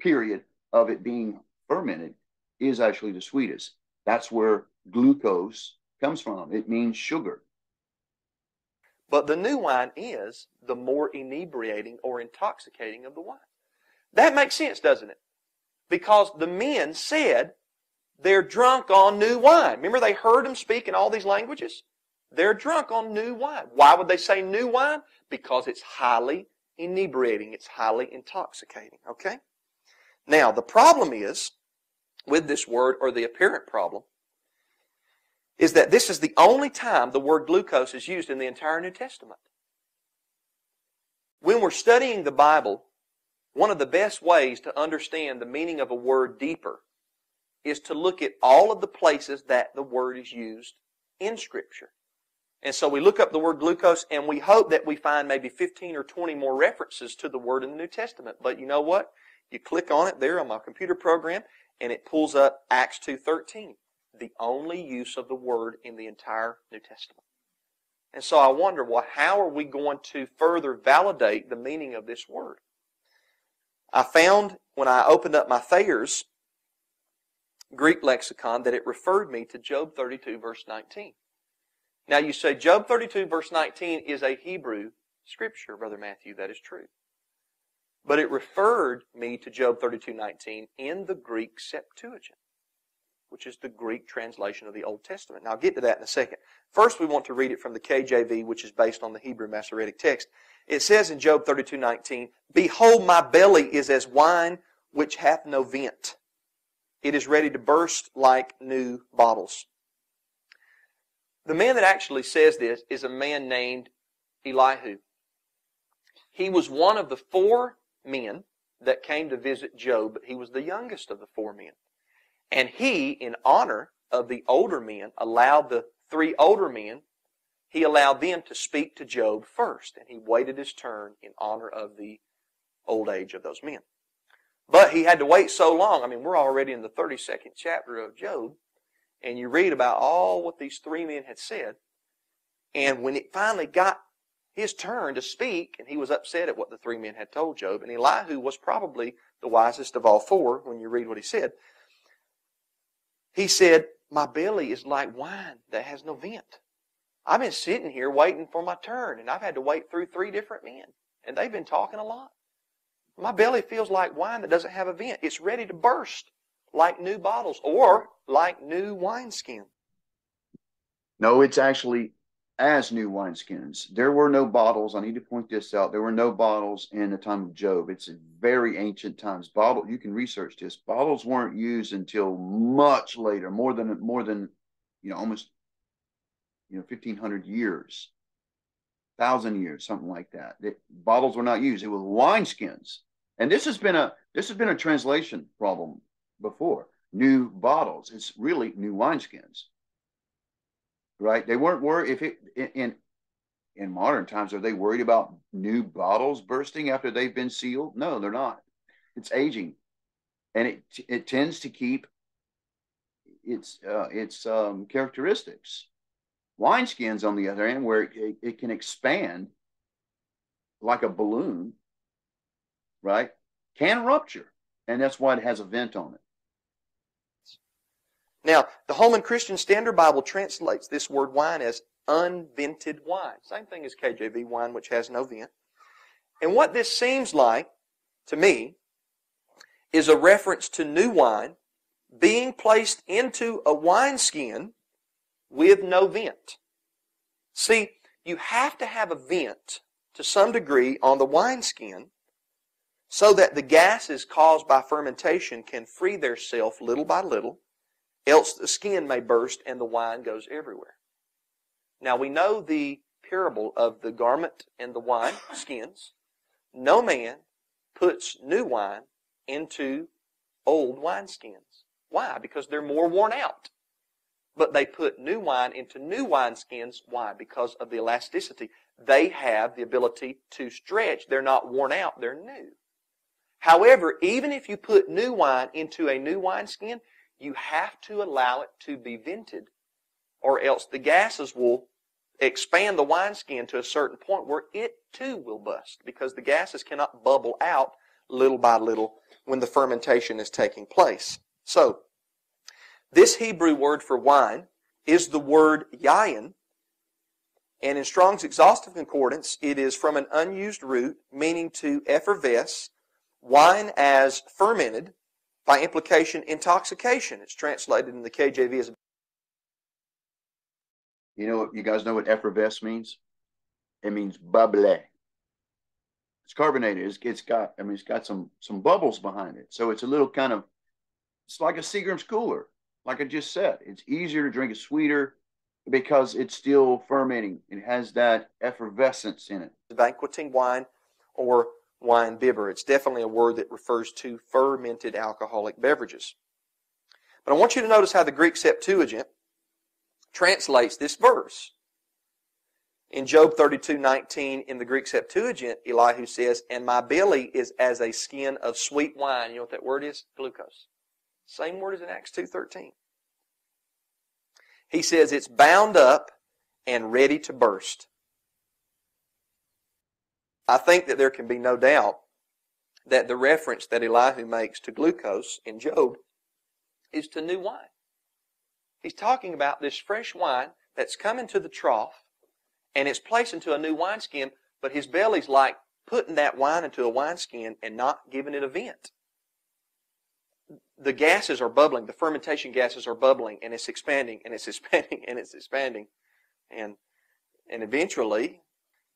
period of it being fermented is actually the sweetest. That's where glucose comes from. It means sugar. But the new wine is the more inebriating or intoxicating of the wine. That makes sense, doesn't it? Because the men said they're drunk on new wine. Remember, they heard him speak in all these languages? They're drunk on new wine. Why would they say new wine? Because it's highly inebriating, it's highly intoxicating. Okay? Now, the problem is with this word, or the apparent problem, is that this is the only time the word glucose is used in the entire New Testament. When we're studying the Bible, one of the best ways to understand the meaning of a word deeper is to look at all of the places that the word is used in Scripture. And so we look up the word glucose and we hope that we find maybe 15 or 20 more references to the word in the New Testament. But you know what? You click on it there on my computer program and it pulls up Acts 2.13, the only use of the word in the entire New Testament. And so I wonder, well, how are we going to further validate the meaning of this word? I found when I opened up my Thayer's Greek lexicon that it referred me to Job 32 verse 19. Now you say Job 32 verse 19 is a Hebrew scripture, Brother Matthew. That is true. But it referred me to Job 32, 19 in the Greek Septuagint. which is the Greek translation of the Old Testament. Now, I'll get to that in a second. First, we want to read it from the KJV, which is based on the Hebrew Masoretic text. It says in Job 32, 19, "Behold, my belly is as wine which hath no vent; it is ready to burst like new bottles." The man that actually says this is a man named Elihu. He was one of the four men that came to visit Job, but he was the youngest of the four men. And he, in honor of the older men, allowed the three older men, he allowed them to speak to Job first. And he waited his turn in honor of the old age of those men. But he had to wait so long. I mean, we're already in the 32nd chapter of Job and you read about all what these three men had said. And when it finally got his turn to speak, and he was upset at what the three men had told Job, and Elihu was probably the wisest of all four when you read what he said. He said, My belly is like wine that has no vent. I've been sitting here waiting for my turn, and I've had to wait through three different men, and they've been talking a lot. My belly feels like wine that doesn't have a vent. It's ready to burst like new bottles or like new wineskin. No, it's actually as new wineskins. There were no bottles. I need to point this out. There were no bottles in the time of Job. It's very ancient times. Bottle. You can research this. Bottles weren't used until much later, more than more than you know, almost you know, fifteen hundred years, thousand years, something like that. It, bottles were not used. It was wineskins, and this has been a this has been a translation problem before. New bottles. It's really new wineskins. Right? They weren't worried if it in in modern times are they worried about new bottles bursting after they've been sealed? No, they're not. It's aging, and it it tends to keep its uh, its um, characteristics. Wineskins, on the other hand, where it, it can expand like a balloon, right, can rupture, and that's why it has a vent on it. Now, the Holman Christian Standard Bible translates this word wine as unvented wine. Same thing as KJV wine, which has no vent. And what this seems like to me is a reference to new wine being placed into a wineskin with no vent. See, you have to have a vent to some degree on the wineskin so that the gases caused by fermentation can free themselves little by little else the skin may burst and the wine goes everywhere. Now we know the parable of the garment and the wine skins. No man puts new wine into old wineskins. Why? Because they're more worn out. But they put new wine into new wineskins. Why? Because of the elasticity. They have the ability to stretch. They're not worn out. They're new. However, even if you put new wine into a new wineskin, you have to allow it to be vented, or else the gases will expand the wineskin to a certain point where it too will bust because the gases cannot bubble out little by little when the fermentation is taking place. So, this Hebrew word for wine is the word yayin, and in Strong's Exhaustive Concordance, it is from an unused root meaning to effervesce, wine as fermented, by implication, intoxication. It's translated in the KJV as. You know, you guys know what effervesce means? It means bubbly. It's carbonated. It's, it's got, I mean, it's got some some bubbles behind it. So it's a little kind of, it's like a Seagram's cooler. Like I just said, it's easier to drink. It's sweeter because it's still fermenting. It has that effervescence in it. Banqueting wine or wine bibber. It's definitely a word that refers to fermented alcoholic beverages. But I want you to notice how the Greek Septuagint translates this verse. In Job 32:19 in the Greek Septuagint, Elihu says, "And my belly is as a skin of sweet wine." You know what that word is? Glucose. Same word as in Acts 2:13. He says it's bound up and ready to burst. I think that there can be no doubt that the reference that Elihu makes to glucose in Job is to new wine. He's talking about this fresh wine that's come into the trough and it's placed into a new wineskin, but his belly's like putting that wine into a wineskin and not giving it a vent. the gases are bubbling, the fermentation gases are bubbling, and it's expanding, and it's expanding, and it's expanding. And, and eventually,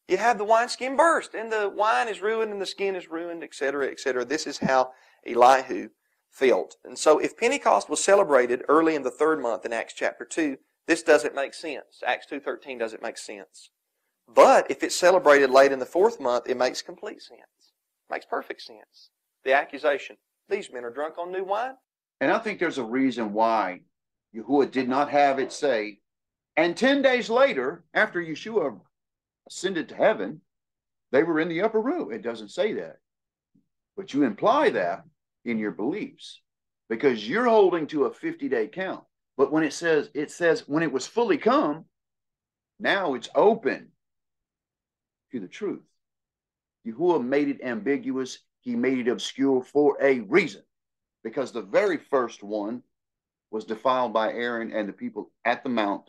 you have the wineskin burst, and the wine is ruined, and the skin is ruined, etc., etc. This is how Elihu felt. And so if Pentecost was celebrated early in the third month in Acts chapter 2, this doesn't make sense. Acts 2.13 doesn't make sense. But if it's celebrated late in the fourth month, it makes complete sense. Makes perfect sense. The accusation, these men are drunk on new wine. And I think there's a reason why Yahuwah did not have it say, and 10 days later, after Yeshua ascended to heaven, they were in the upper room. It doesn't say that. But you imply that in your beliefs because you're holding to a 50 day count. But when it says, it says when it was fully come, now it's open to the truth. Yahuwah made it ambiguous. He made it obscure for a reason because the very first one was defiled by Aaron and the people at the mount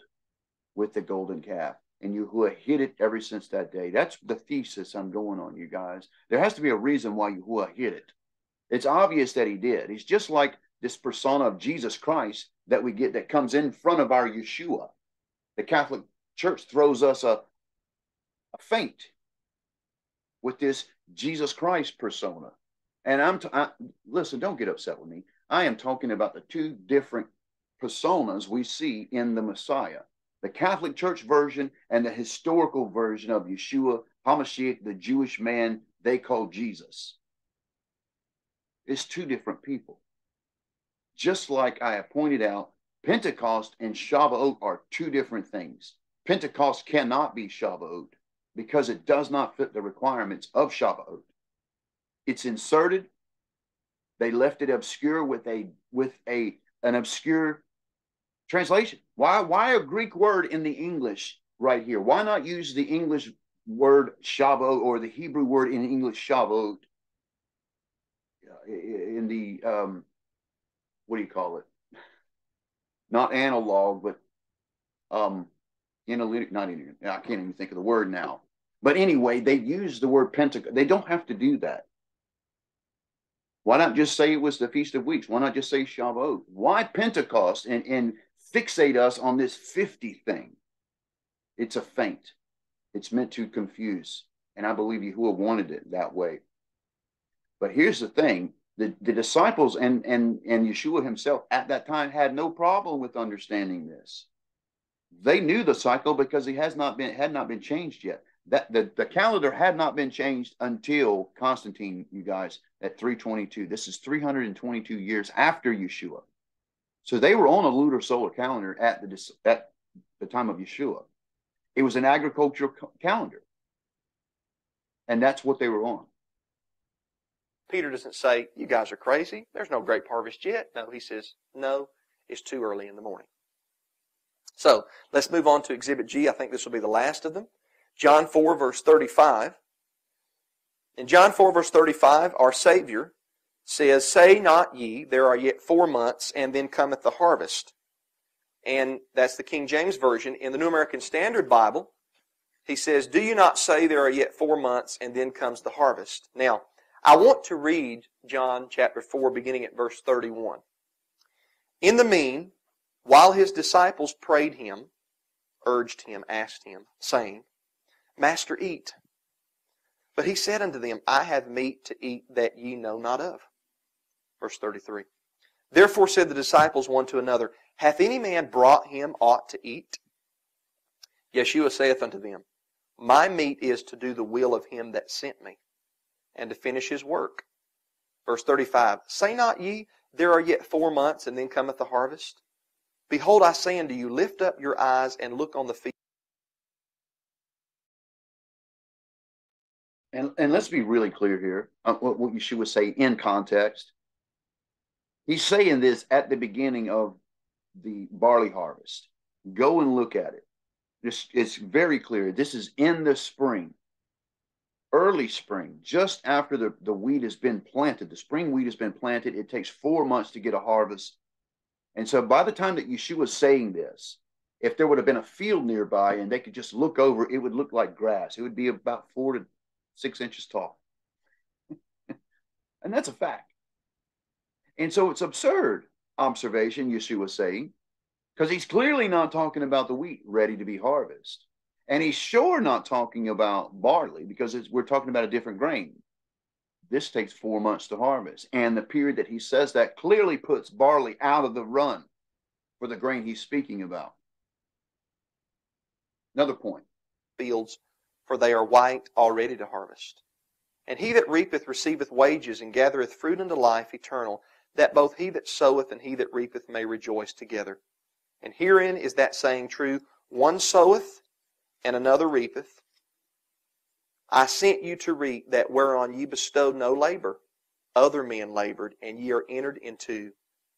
with the golden calf. And you Yahuwah hid it ever since that day. That's the thesis I'm going on, you guys. There has to be a reason why Yahuwah hid it. It's obvious that he did. He's just like this persona of Jesus Christ that we get that comes in front of our Yeshua. The Catholic Church throws us a, a feint with this Jesus Christ persona. And I'm, t- I, listen, don't get upset with me. I am talking about the two different personas we see in the Messiah the Catholic Church version and the historical version of Yeshua HaMashiach, the Jewish man they call Jesus. It's two different people. Just like I have pointed out, Pentecost and Shavuot are two different things. Pentecost cannot be Shavuot because it does not fit the requirements of Shavuot. It's inserted. They left it obscure with a with a an obscure translation. Why why a Greek word in the English right here? Why not use the English word Shavuot or the Hebrew word in English Shavuot in the um, what do you call it? Not analog, but um, analytic. Not even. I can't even think of the word now. But anyway, they use the word Pentecost. They don't have to do that. Why not just say it was the Feast of Weeks? Why not just say Shavuot? Why Pentecost and, and fixate us on this 50 thing? It's a feint. It's meant to confuse. And I believe Yahuwah wanted it that way. But here's the thing the, the disciples and, and, and Yeshua himself at that time had no problem with understanding this. They knew the cycle because he has not been had not been changed yet. That the, the calendar had not been changed until Constantine, you guys, at 322. This is 322 years after Yeshua. So they were on a lunar solar calendar at the at the time of Yeshua. It was an agricultural calendar. And that's what they were on. Peter doesn't say, You guys are crazy. There's no grape harvest yet. No, he says, No, it's too early in the morning. So let's move on to Exhibit G. I think this will be the last of them. John 4, verse 35. In John 4, verse 35, our Savior says, Say not ye, there are yet four months, and then cometh the harvest. And that's the King James Version. In the New American Standard Bible, he says, Do you not say there are yet four months, and then comes the harvest? Now, I want to read John chapter 4, beginning at verse 31. In the mean, while his disciples prayed him, urged him, asked him, saying, Master, eat. But he said unto them, I have meat to eat that ye know not of. Verse 33. Therefore said the disciples one to another, Hath any man brought him aught to eat? Yeshua saith unto them, My meat is to do the will of him that sent me and to finish his work. Verse 35 Say not ye, There are yet four months, and then cometh the harvest? Behold, I say unto you, Lift up your eyes and look on the field. And, and let's be really clear here. Uh, what, what Yeshua say in context. He's saying this at the beginning of the barley harvest. Go and look at it. It's, it's very clear. This is in the spring early spring, just after the, the wheat has been planted, the spring wheat has been planted, it takes four months to get a harvest. And so by the time that Yeshua was saying this, if there would have been a field nearby and they could just look over, it would look like grass. It would be about four to six inches tall. and that's a fact. And so it's absurd observation, Yeshua saying, because he's clearly not talking about the wheat ready to be harvested. And he's sure not talking about barley because we're talking about a different grain. This takes four months to harvest. And the period that he says that clearly puts barley out of the run for the grain he's speaking about. Another point. Fields, for they are white, already to harvest. And he that reapeth receiveth wages, and gathereth fruit unto life eternal, that both he that soweth and he that reapeth may rejoice together. And herein is that saying true one soweth, and another reapeth. I sent you to reap that whereon ye bestowed no labor. Other men labored, and ye are entered into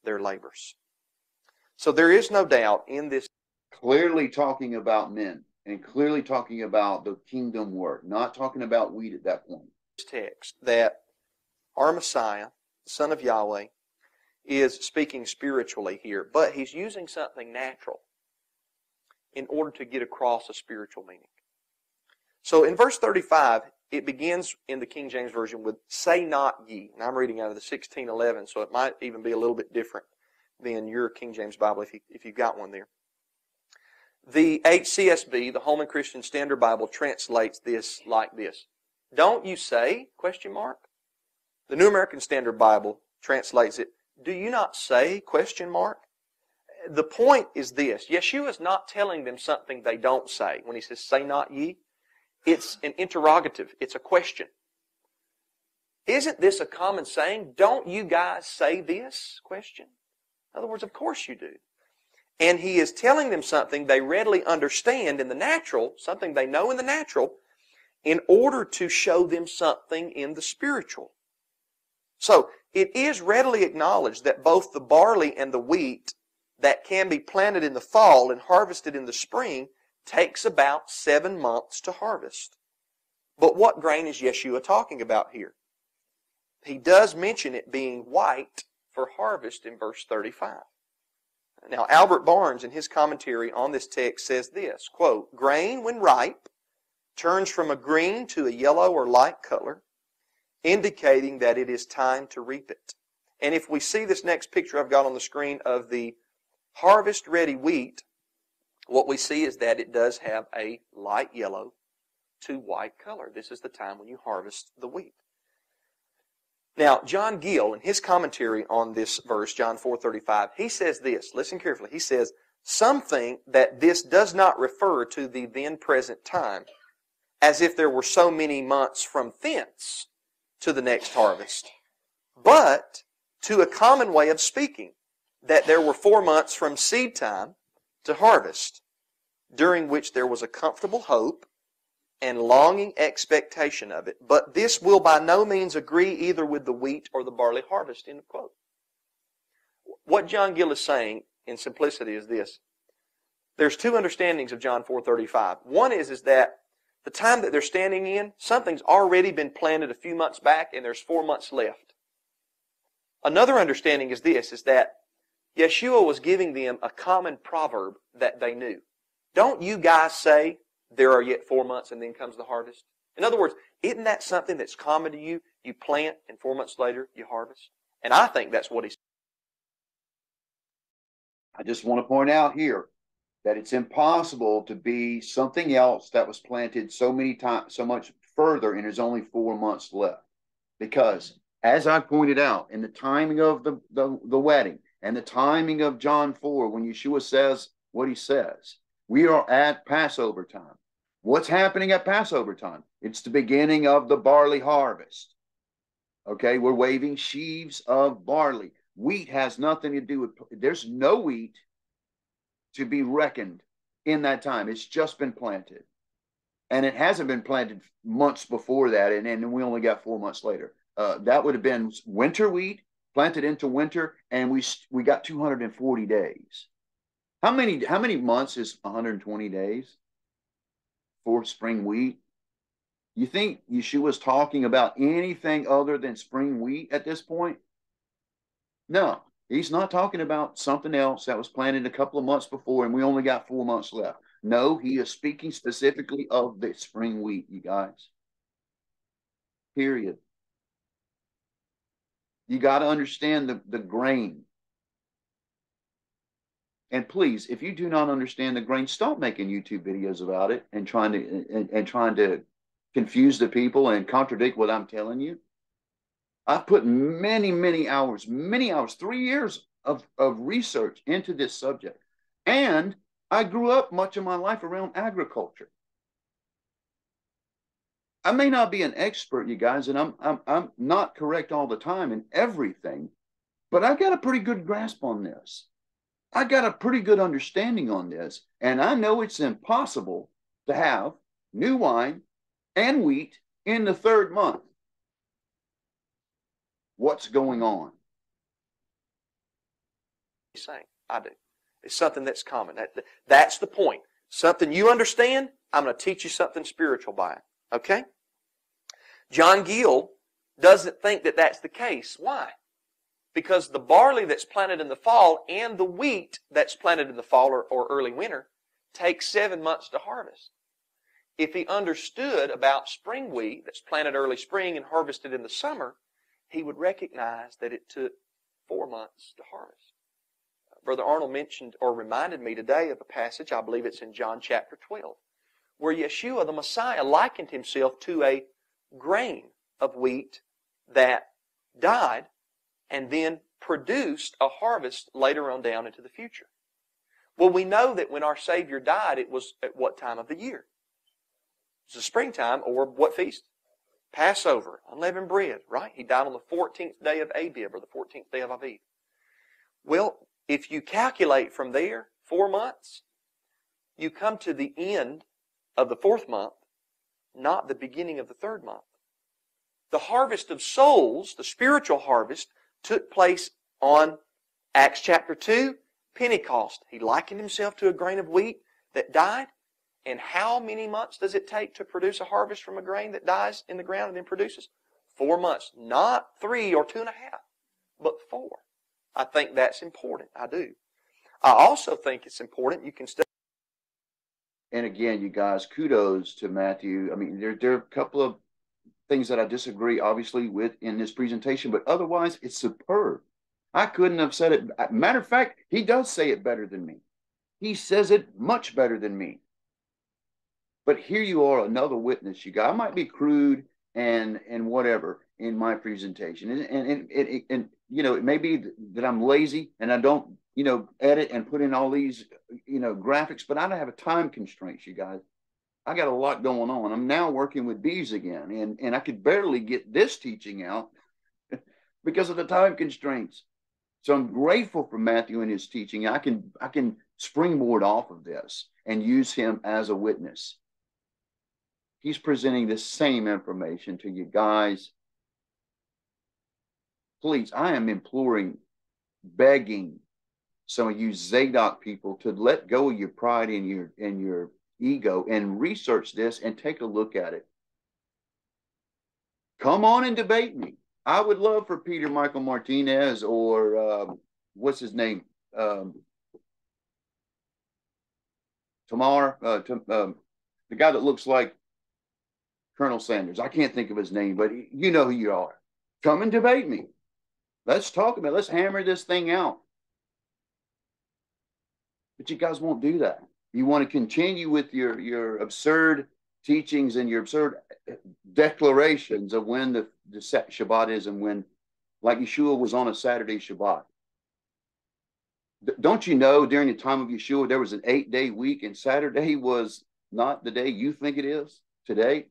their labors. So there is no doubt in this. Clearly talking about men and clearly talking about the kingdom work, not talking about wheat at that point. Text that our Messiah, the Son of Yahweh, is speaking spiritually here, but he's using something natural in order to get across a spiritual meaning. So in verse 35, it begins in the King James Version with say not ye. And I'm reading out of the 1611, so it might even be a little bit different than your King James Bible if, you, if you've got one there. The HCSB, the Holman Christian Standard Bible, translates this like this. Don't you say, question mark? The New American Standard Bible translates it, do you not say, question mark? The point is this. Yeshua is not telling them something they don't say when he says, say not ye. It's an interrogative. It's a question. Isn't this a common saying? Don't you guys say this? Question. In other words, of course you do. And he is telling them something they readily understand in the natural, something they know in the natural, in order to show them something in the spiritual. So, it is readily acknowledged that both the barley and the wheat that can be planted in the fall and harvested in the spring takes about seven months to harvest. But what grain is Yeshua talking about here? He does mention it being white for harvest in verse 35. Now, Albert Barnes, in his commentary on this text, says this quote, Grain, when ripe, turns from a green to a yellow or light color, indicating that it is time to reap it. And if we see this next picture I've got on the screen of the harvest ready wheat, what we see is that it does have a light yellow to white color. This is the time when you harvest the wheat. Now, John Gill, in his commentary on this verse, John 4.35, he says this. Listen carefully. He says, Some think that this does not refer to the then present time, as if there were so many months from thence to the next harvest, but to a common way of speaking, that there were four months from seed time to harvest, during which there was a comfortable hope and longing expectation of it. But this will by no means agree either with the wheat or the barley harvest. End of quote. What John Gill is saying in simplicity is this. There's two understandings of John 4.35. One is, is that the time that they're standing in, something's already been planted a few months back and there's four months left. Another understanding is this, is that Yeshua was giving them a common proverb that they knew. Don't you guys say there are yet four months and then comes the harvest? In other words, isn't that something that's common to you? You plant and four months later you harvest? And I think that's what he's. I just want to point out here that it's impossible to be something else that was planted so many times, so much further, and there's only four months left. Because, as I pointed out, in the timing of the, the, the wedding and the timing of John 4, when Yeshua says what he says, we are at Passover time. What's happening at Passover time? It's the beginning of the barley harvest. Okay, we're waving sheaves of barley. Wheat has nothing to do with, there's no wheat to be reckoned in that time. It's just been planted. And it hasn't been planted months before that, and, and we only got four months later. Uh, that would have been winter wheat planted into winter, and we we got 240 days. How many how many months is 120 days for spring wheat? You think Yeshua was talking about anything other than spring wheat at this point? No, he's not talking about something else that was planted a couple of months before and we only got four months left. No, he is speaking specifically of the spring wheat, you guys. Period. You got to understand the, the grain. And please, if you do not understand the grain, stop making YouTube videos about it and trying to and, and trying to confuse the people and contradict what I'm telling you. I've put many, many hours, many hours, three years of, of research into this subject. And I grew up much of my life around agriculture. I may not be an expert, you guys, and I'm I'm I'm not correct all the time in everything, but I've got a pretty good grasp on this. I got a pretty good understanding on this, and I know it's impossible to have new wine and wheat in the third month. What's going on? Saying, I do. It's something that's common. That, that's the point. Something you understand, I'm going to teach you something spiritual by it. Okay? John Gill doesn't think that that's the case. Why? Because the barley that's planted in the fall and the wheat that's planted in the fall or, or early winter takes seven months to harvest. If he understood about spring wheat that's planted early spring and harvested in the summer, he would recognize that it took four months to harvest. Uh, Brother Arnold mentioned or reminded me today of a passage, I believe it's in John chapter 12, where Yeshua the Messiah likened himself to a grain of wheat that died and then produced a harvest later on down into the future. Well, we know that when our Savior died, it was at what time of the year? It's the springtime or what feast? Passover, unleavened bread, right? He died on the 14th day of Abib or the 14th day of Aviv. Well, if you calculate from there, four months, you come to the end of the fourth month, not the beginning of the third month. The harvest of souls, the spiritual harvest, took place on Acts chapter 2, Pentecost. He likened himself to a grain of wheat that died. And how many months does it take to produce a harvest from a grain that dies in the ground and then produces? Four months. Not three or two and a half, but four. I think that's important. I do. I also think it's important you can study. And again, you guys, kudos to Matthew. I mean, there, there are a couple of things that I disagree, obviously, with in this presentation, but otherwise, it's superb. I couldn't have said it. Matter of fact, he does say it better than me. He says it much better than me. But here you are, another witness. You got. I might be crude and and whatever in my presentation, and and and, and, and you know, it may be that I'm lazy and I don't, you know, edit and put in all these, you know, graphics, but I don't have a time constraints, you guys. I got a lot going on. I'm now working with bees again, and and I could barely get this teaching out because of the time constraints. So I'm grateful for Matthew and his teaching. I can I can springboard off of this and use him as a witness. He's presenting the same information to you guys. Please, I am imploring, begging some of you Zadok people to let go of your pride and your and your ego and research this and take a look at it. Come on and debate me. I would love for Peter Michael Martinez or um, what's his name? Um, Tamar, uh, um, the guy that looks like Colonel Sanders. I can't think of his name, but you know who you are. Come and debate me. Let's talk about it. Let's hammer this thing out. But you guys won't do that. You want to continue with your, your absurd teachings and your absurd uh, declarations of when the, the Shabbat is and when, like Yeshua was on a Saturday Shabbat. Don't you know during the time of Yeshua, there was an eight day week and Saturday was not the day you think it is today?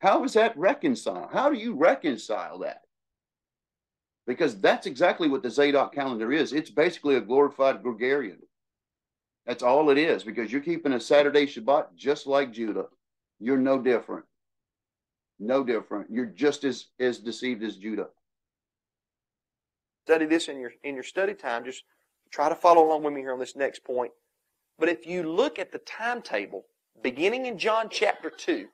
How is that reconciled? How do you reconcile that? Because that's exactly what the Zadok calendar is. It's basically a glorified Gregorian. That's all it is because you're keeping a Saturday Shabbat just like Judah. You're no different. No different. You're just as, as deceived as Judah. Study this in your in your study time. Just try to follow along with me here on this next point. But if you look at the timetable beginning in John chapter 2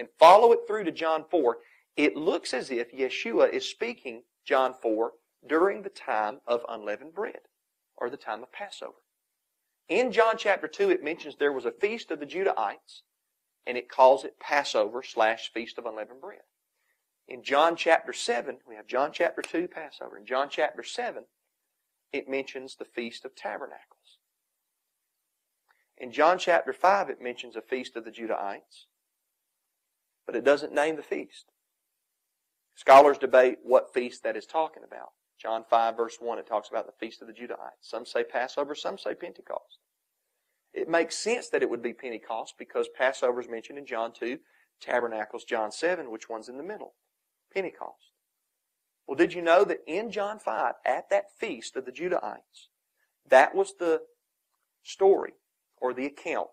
and follow it through to John 4, it looks as if Yeshua is speaking John 4 during the time of unleavened bread or the time of Passover. In John chapter 2, it mentions there was a feast of the Judahites, and it calls it Passover slash Feast of Unleavened Bread. In John chapter 7, we have John chapter 2, Passover. In John chapter 7, it mentions the Feast of Tabernacles. In John chapter 5, it mentions a feast of the Judahites, but it doesn't name the feast. Scholars debate what feast that is talking about. John 5, verse 1, it talks about the feast of the Judahites. Some say Passover, some say Pentecost. It makes sense that it would be Pentecost because Passover is mentioned in John 2, Tabernacles, John 7, which one's in the middle? Pentecost. Well, did you know that in John 5, at that feast of the Judahites, that was the story or the account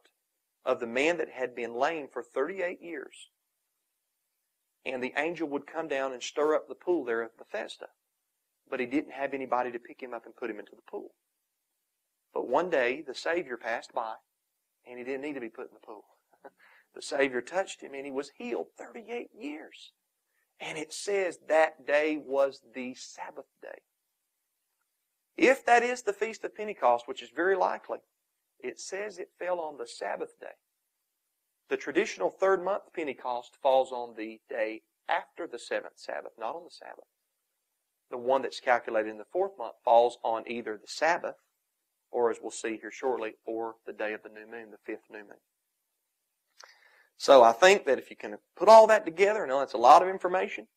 of the man that had been lame for 38 years. And the angel would come down and stir up the pool there at Bethesda. But he didn't have anybody to pick him up and put him into the pool. But one day the Savior passed by and he didn't need to be put in the pool. the Savior touched him and he was healed 38 years. And it says that day was the Sabbath day. If that is the Feast of Pentecost, which is very likely, it says it fell on the Sabbath day. The traditional third month Pentecost falls on the day after the seventh Sabbath, not on the Sabbath. The one that's calculated in the fourth month falls on either the Sabbath, or as we'll see here shortly, or the day of the new moon, the fifth new moon. So I think that if you can put all that together, know that's a lot of information.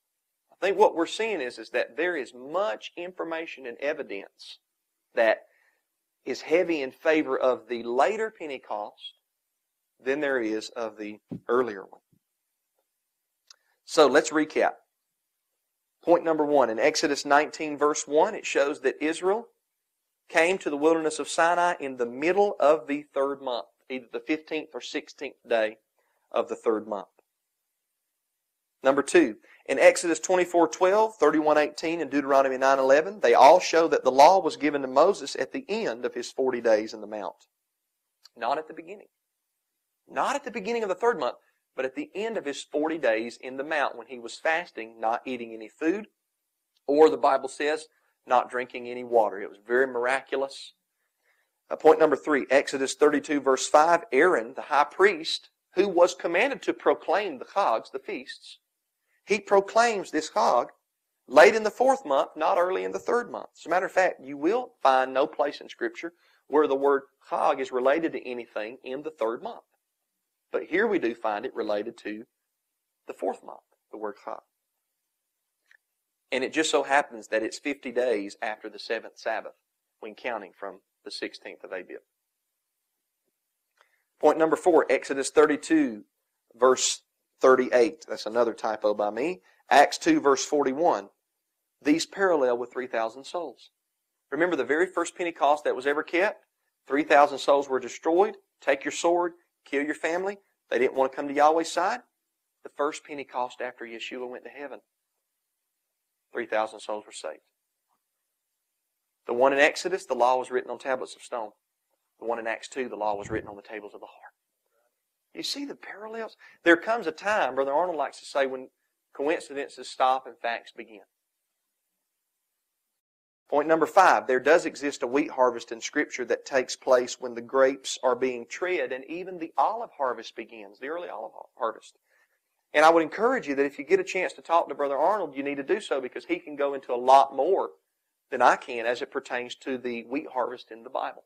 I think what we're seeing is, is that there is much information and evidence that is heavy in favor of the later Pentecost than there is of the earlier one. So let's recap. Point number one in Exodus 19, verse 1, it shows that Israel came to the wilderness of Sinai in the middle of the third month, either the 15th or 16th day of the third month. Number two, in Exodus 24, 12, 31, 18, and Deuteronomy 9, 11, they all show that the law was given to Moses at the end of his 40 days in the mount. Not at the beginning. Not at the beginning of the third month, but at the end of his 40 days in the mount when he was fasting, not eating any food, or the Bible says, not drinking any water. It was very miraculous. Uh, point number three, Exodus 32, verse 5, Aaron, the high priest, who was commanded to proclaim the Chags, the feasts, he proclaims this Chag late in the fourth month, not early in the third month. As a matter of fact, you will find no place in Scripture where the word Chag is related to anything in the third month. But here we do find it related to the fourth month, the word Chag. And it just so happens that it's 50 days after the seventh Sabbath when counting from the 16th of Abib. Point number four, Exodus 32, verse 38. That's another typo by me. Acts 2, verse 41. These parallel with 3,000 souls. Remember the very first Pentecost that was ever kept? 3,000 souls were destroyed. Take your sword, kill your family. They didn't want to come to Yahweh's side. The first Pentecost after Yeshua went to heaven. 3,000 souls were saved. The one in Exodus, the law was written on tablets of stone. The one in Acts 2, the law was written on the tables of the heart. You see the parallels? There comes a time, Brother Arnold likes to say, when coincidences stop and facts begin. Point number five, there does exist a wheat harvest in Scripture that takes place when the grapes are being tread and even the olive harvest begins, the early olive harvest. And I would encourage you that if you get a chance to talk to Brother Arnold, you need to do so because he can go into a lot more than I can as it pertains to the wheat harvest in the Bible.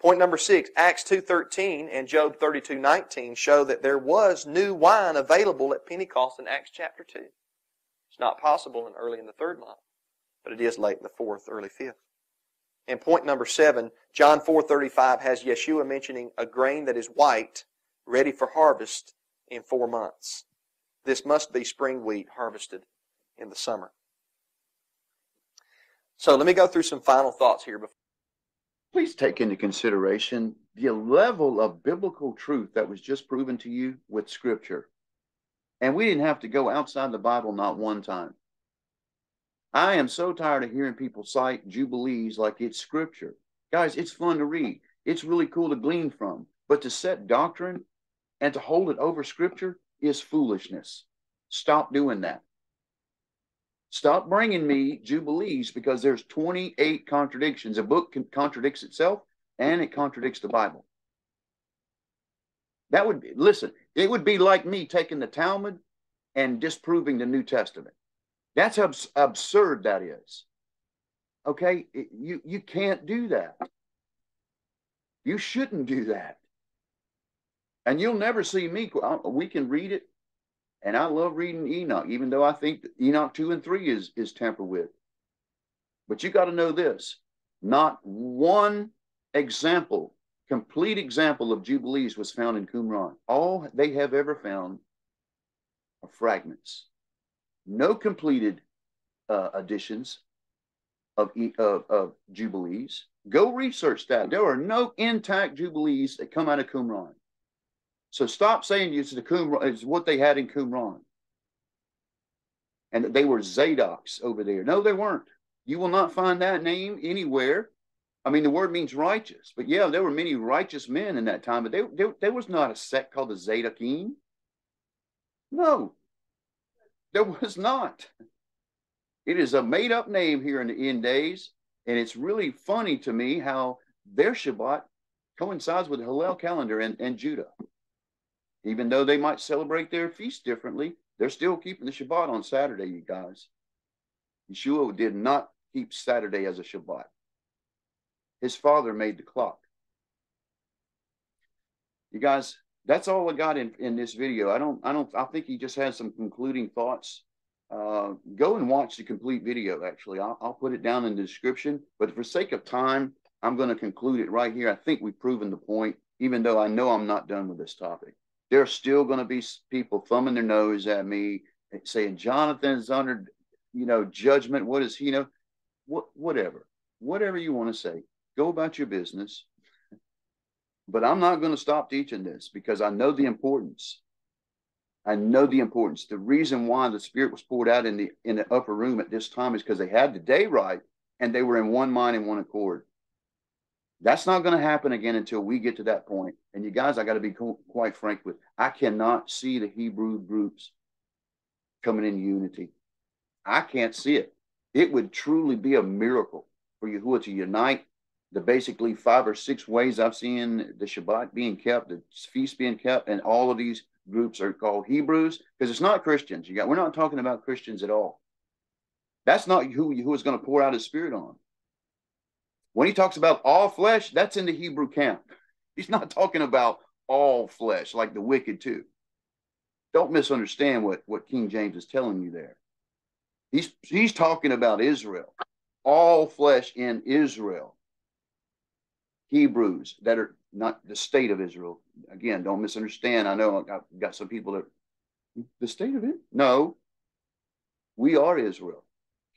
Point number six, Acts 2.13 and Job 32.19 show that there was new wine available at Pentecost in Acts chapter 2. It's not possible in early in the third month, but it is late in the fourth, early fifth. And point number seven, John 4.35 has Yeshua mentioning a grain that is white, ready for harvest in four months. This must be spring wheat harvested in the summer. So let me go through some final thoughts here before please take into consideration the level of biblical truth that was just proven to you with scripture. And we didn't have to go outside the Bible not one time. I am so tired of hearing people cite Jubilees like it's scripture. Guys, it's fun to read. It's really cool to glean from. But to set doctrine and to hold it over scripture is foolishness. Stop doing that. Stop bringing me Jubilees because there's 28 contradictions. A book contradicts itself and it contradicts the Bible. That would be, listen, it would be like me taking the Talmud and disproving the New Testament. That's abs- absurd that is. Okay, you you can't do that. You shouldn't do that. And you'll never see me. We can read it, and I love reading Enoch, even though I think Enoch two and three is is tampered with. But you got to know this: not one example, complete example of jubilees was found in Qumran. All they have ever found are fragments. No completed uh, editions of, of of jubilees. Go research that. There are no intact jubilees that come out of Qumran. So stop saying it's the Qumran, it's what they had in Qumran. And that they were Zadoks over there. No, they weren't. You will not find that name anywhere. I mean, the word means righteous, but yeah, there were many righteous men in that time, but they, they, there was not a sect called the Zadokim. No, there was not. It is a made up name here in the end days. And it's really funny to me how their Shabbat coincides with the Hillel calendar and, and Judah. Even though they might celebrate their feast differently, they're still keeping the Shabbat on Saturday, you guys. Yeshua did not keep Saturday as a Shabbat. His father made the clock. You guys, that's all I got in, in this video. I don't, I don't, I think he just has some concluding thoughts. Uh, go and watch the complete video. Actually, I'll, I'll put it down in the description. But for sake of time, I'm going to conclude it right here. I think we've proven the point, even though I know I'm not done with this topic. There's still going to be people thumbing their nose at me, saying Jonathan's under, you know, judgment. What does he know? What, whatever, whatever you want to say. Go about your business. But I'm not going to stop teaching this because I know the importance. I know the importance. The reason why the Spirit was poured out in the in the upper room at this time is because they had the day right and they were in one mind and one accord. That's not going to happen again until we get to that point. And you guys, I got to be co- quite frank with. I cannot see the Hebrew groups coming in unity. I can't see it. It would truly be a miracle for Yahuwah to unite the basically five or six ways I've seen the Shabbat being kept, the feast being kept, and all of these groups are called Hebrews because it's not Christians. You got we're not talking about Christians at all. That's not who who is going to pour out his spirit on. When he talks about all flesh, that's in the Hebrew camp. He's not talking about all flesh like the wicked too. Don't misunderstand what, what King James is telling you there. He's he's talking about Israel, all flesh in Israel. Hebrews that are not the state of Israel. Again, don't misunderstand. I know I've got some people that the state of it. No, we are Israel.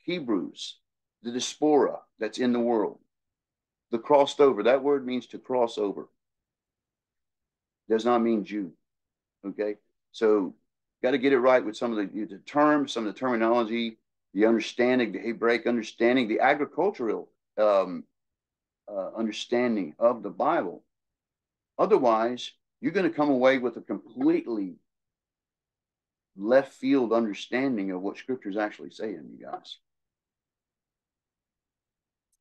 Hebrews, the diaspora that's in the world, the crossed over. That word means to cross over. Does not mean Jew. Okay, so got to get it right with some of the, the terms, some of the terminology, the understanding, the Hebraic understanding, the agricultural um, uh, understanding of the Bible. Otherwise, you're going to come away with a completely left field understanding of what Scripture is actually saying, you guys.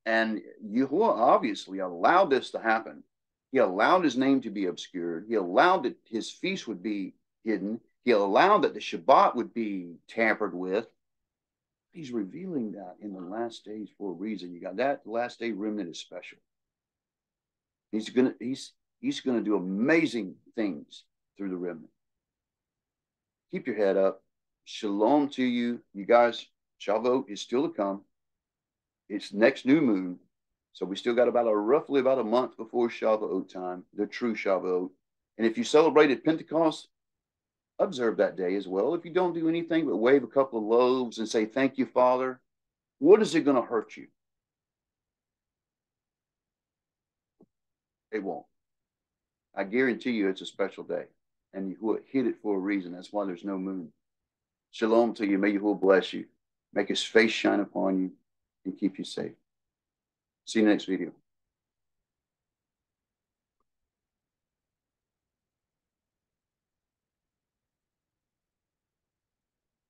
And Yahuwah obviously allowed this to happen. He allowed his name to be obscured. He allowed that his feast would be hidden. He allowed that the Shabbat would be tampered with. He's revealing that in the last days for a reason. You got that last day remnant is special. He's gonna he's he's gonna do amazing things through the remnant. Keep your head up. Shalom to you. You guys, Shavuot is still to come. It's next new moon. So we still got about a roughly about a month before Shavuot time, the true Shavuot. And if you celebrated Pentecost, observe that day as well. If you don't do anything but wave a couple of loaves and say, Thank you, Father, what is it going to hurt you? It won't. I guarantee you it's a special day. And you hit it for a reason. That's why there's no moon. Shalom to you. May Yahuwah bless you. Make his face shine upon you and keep you safe. See you next video.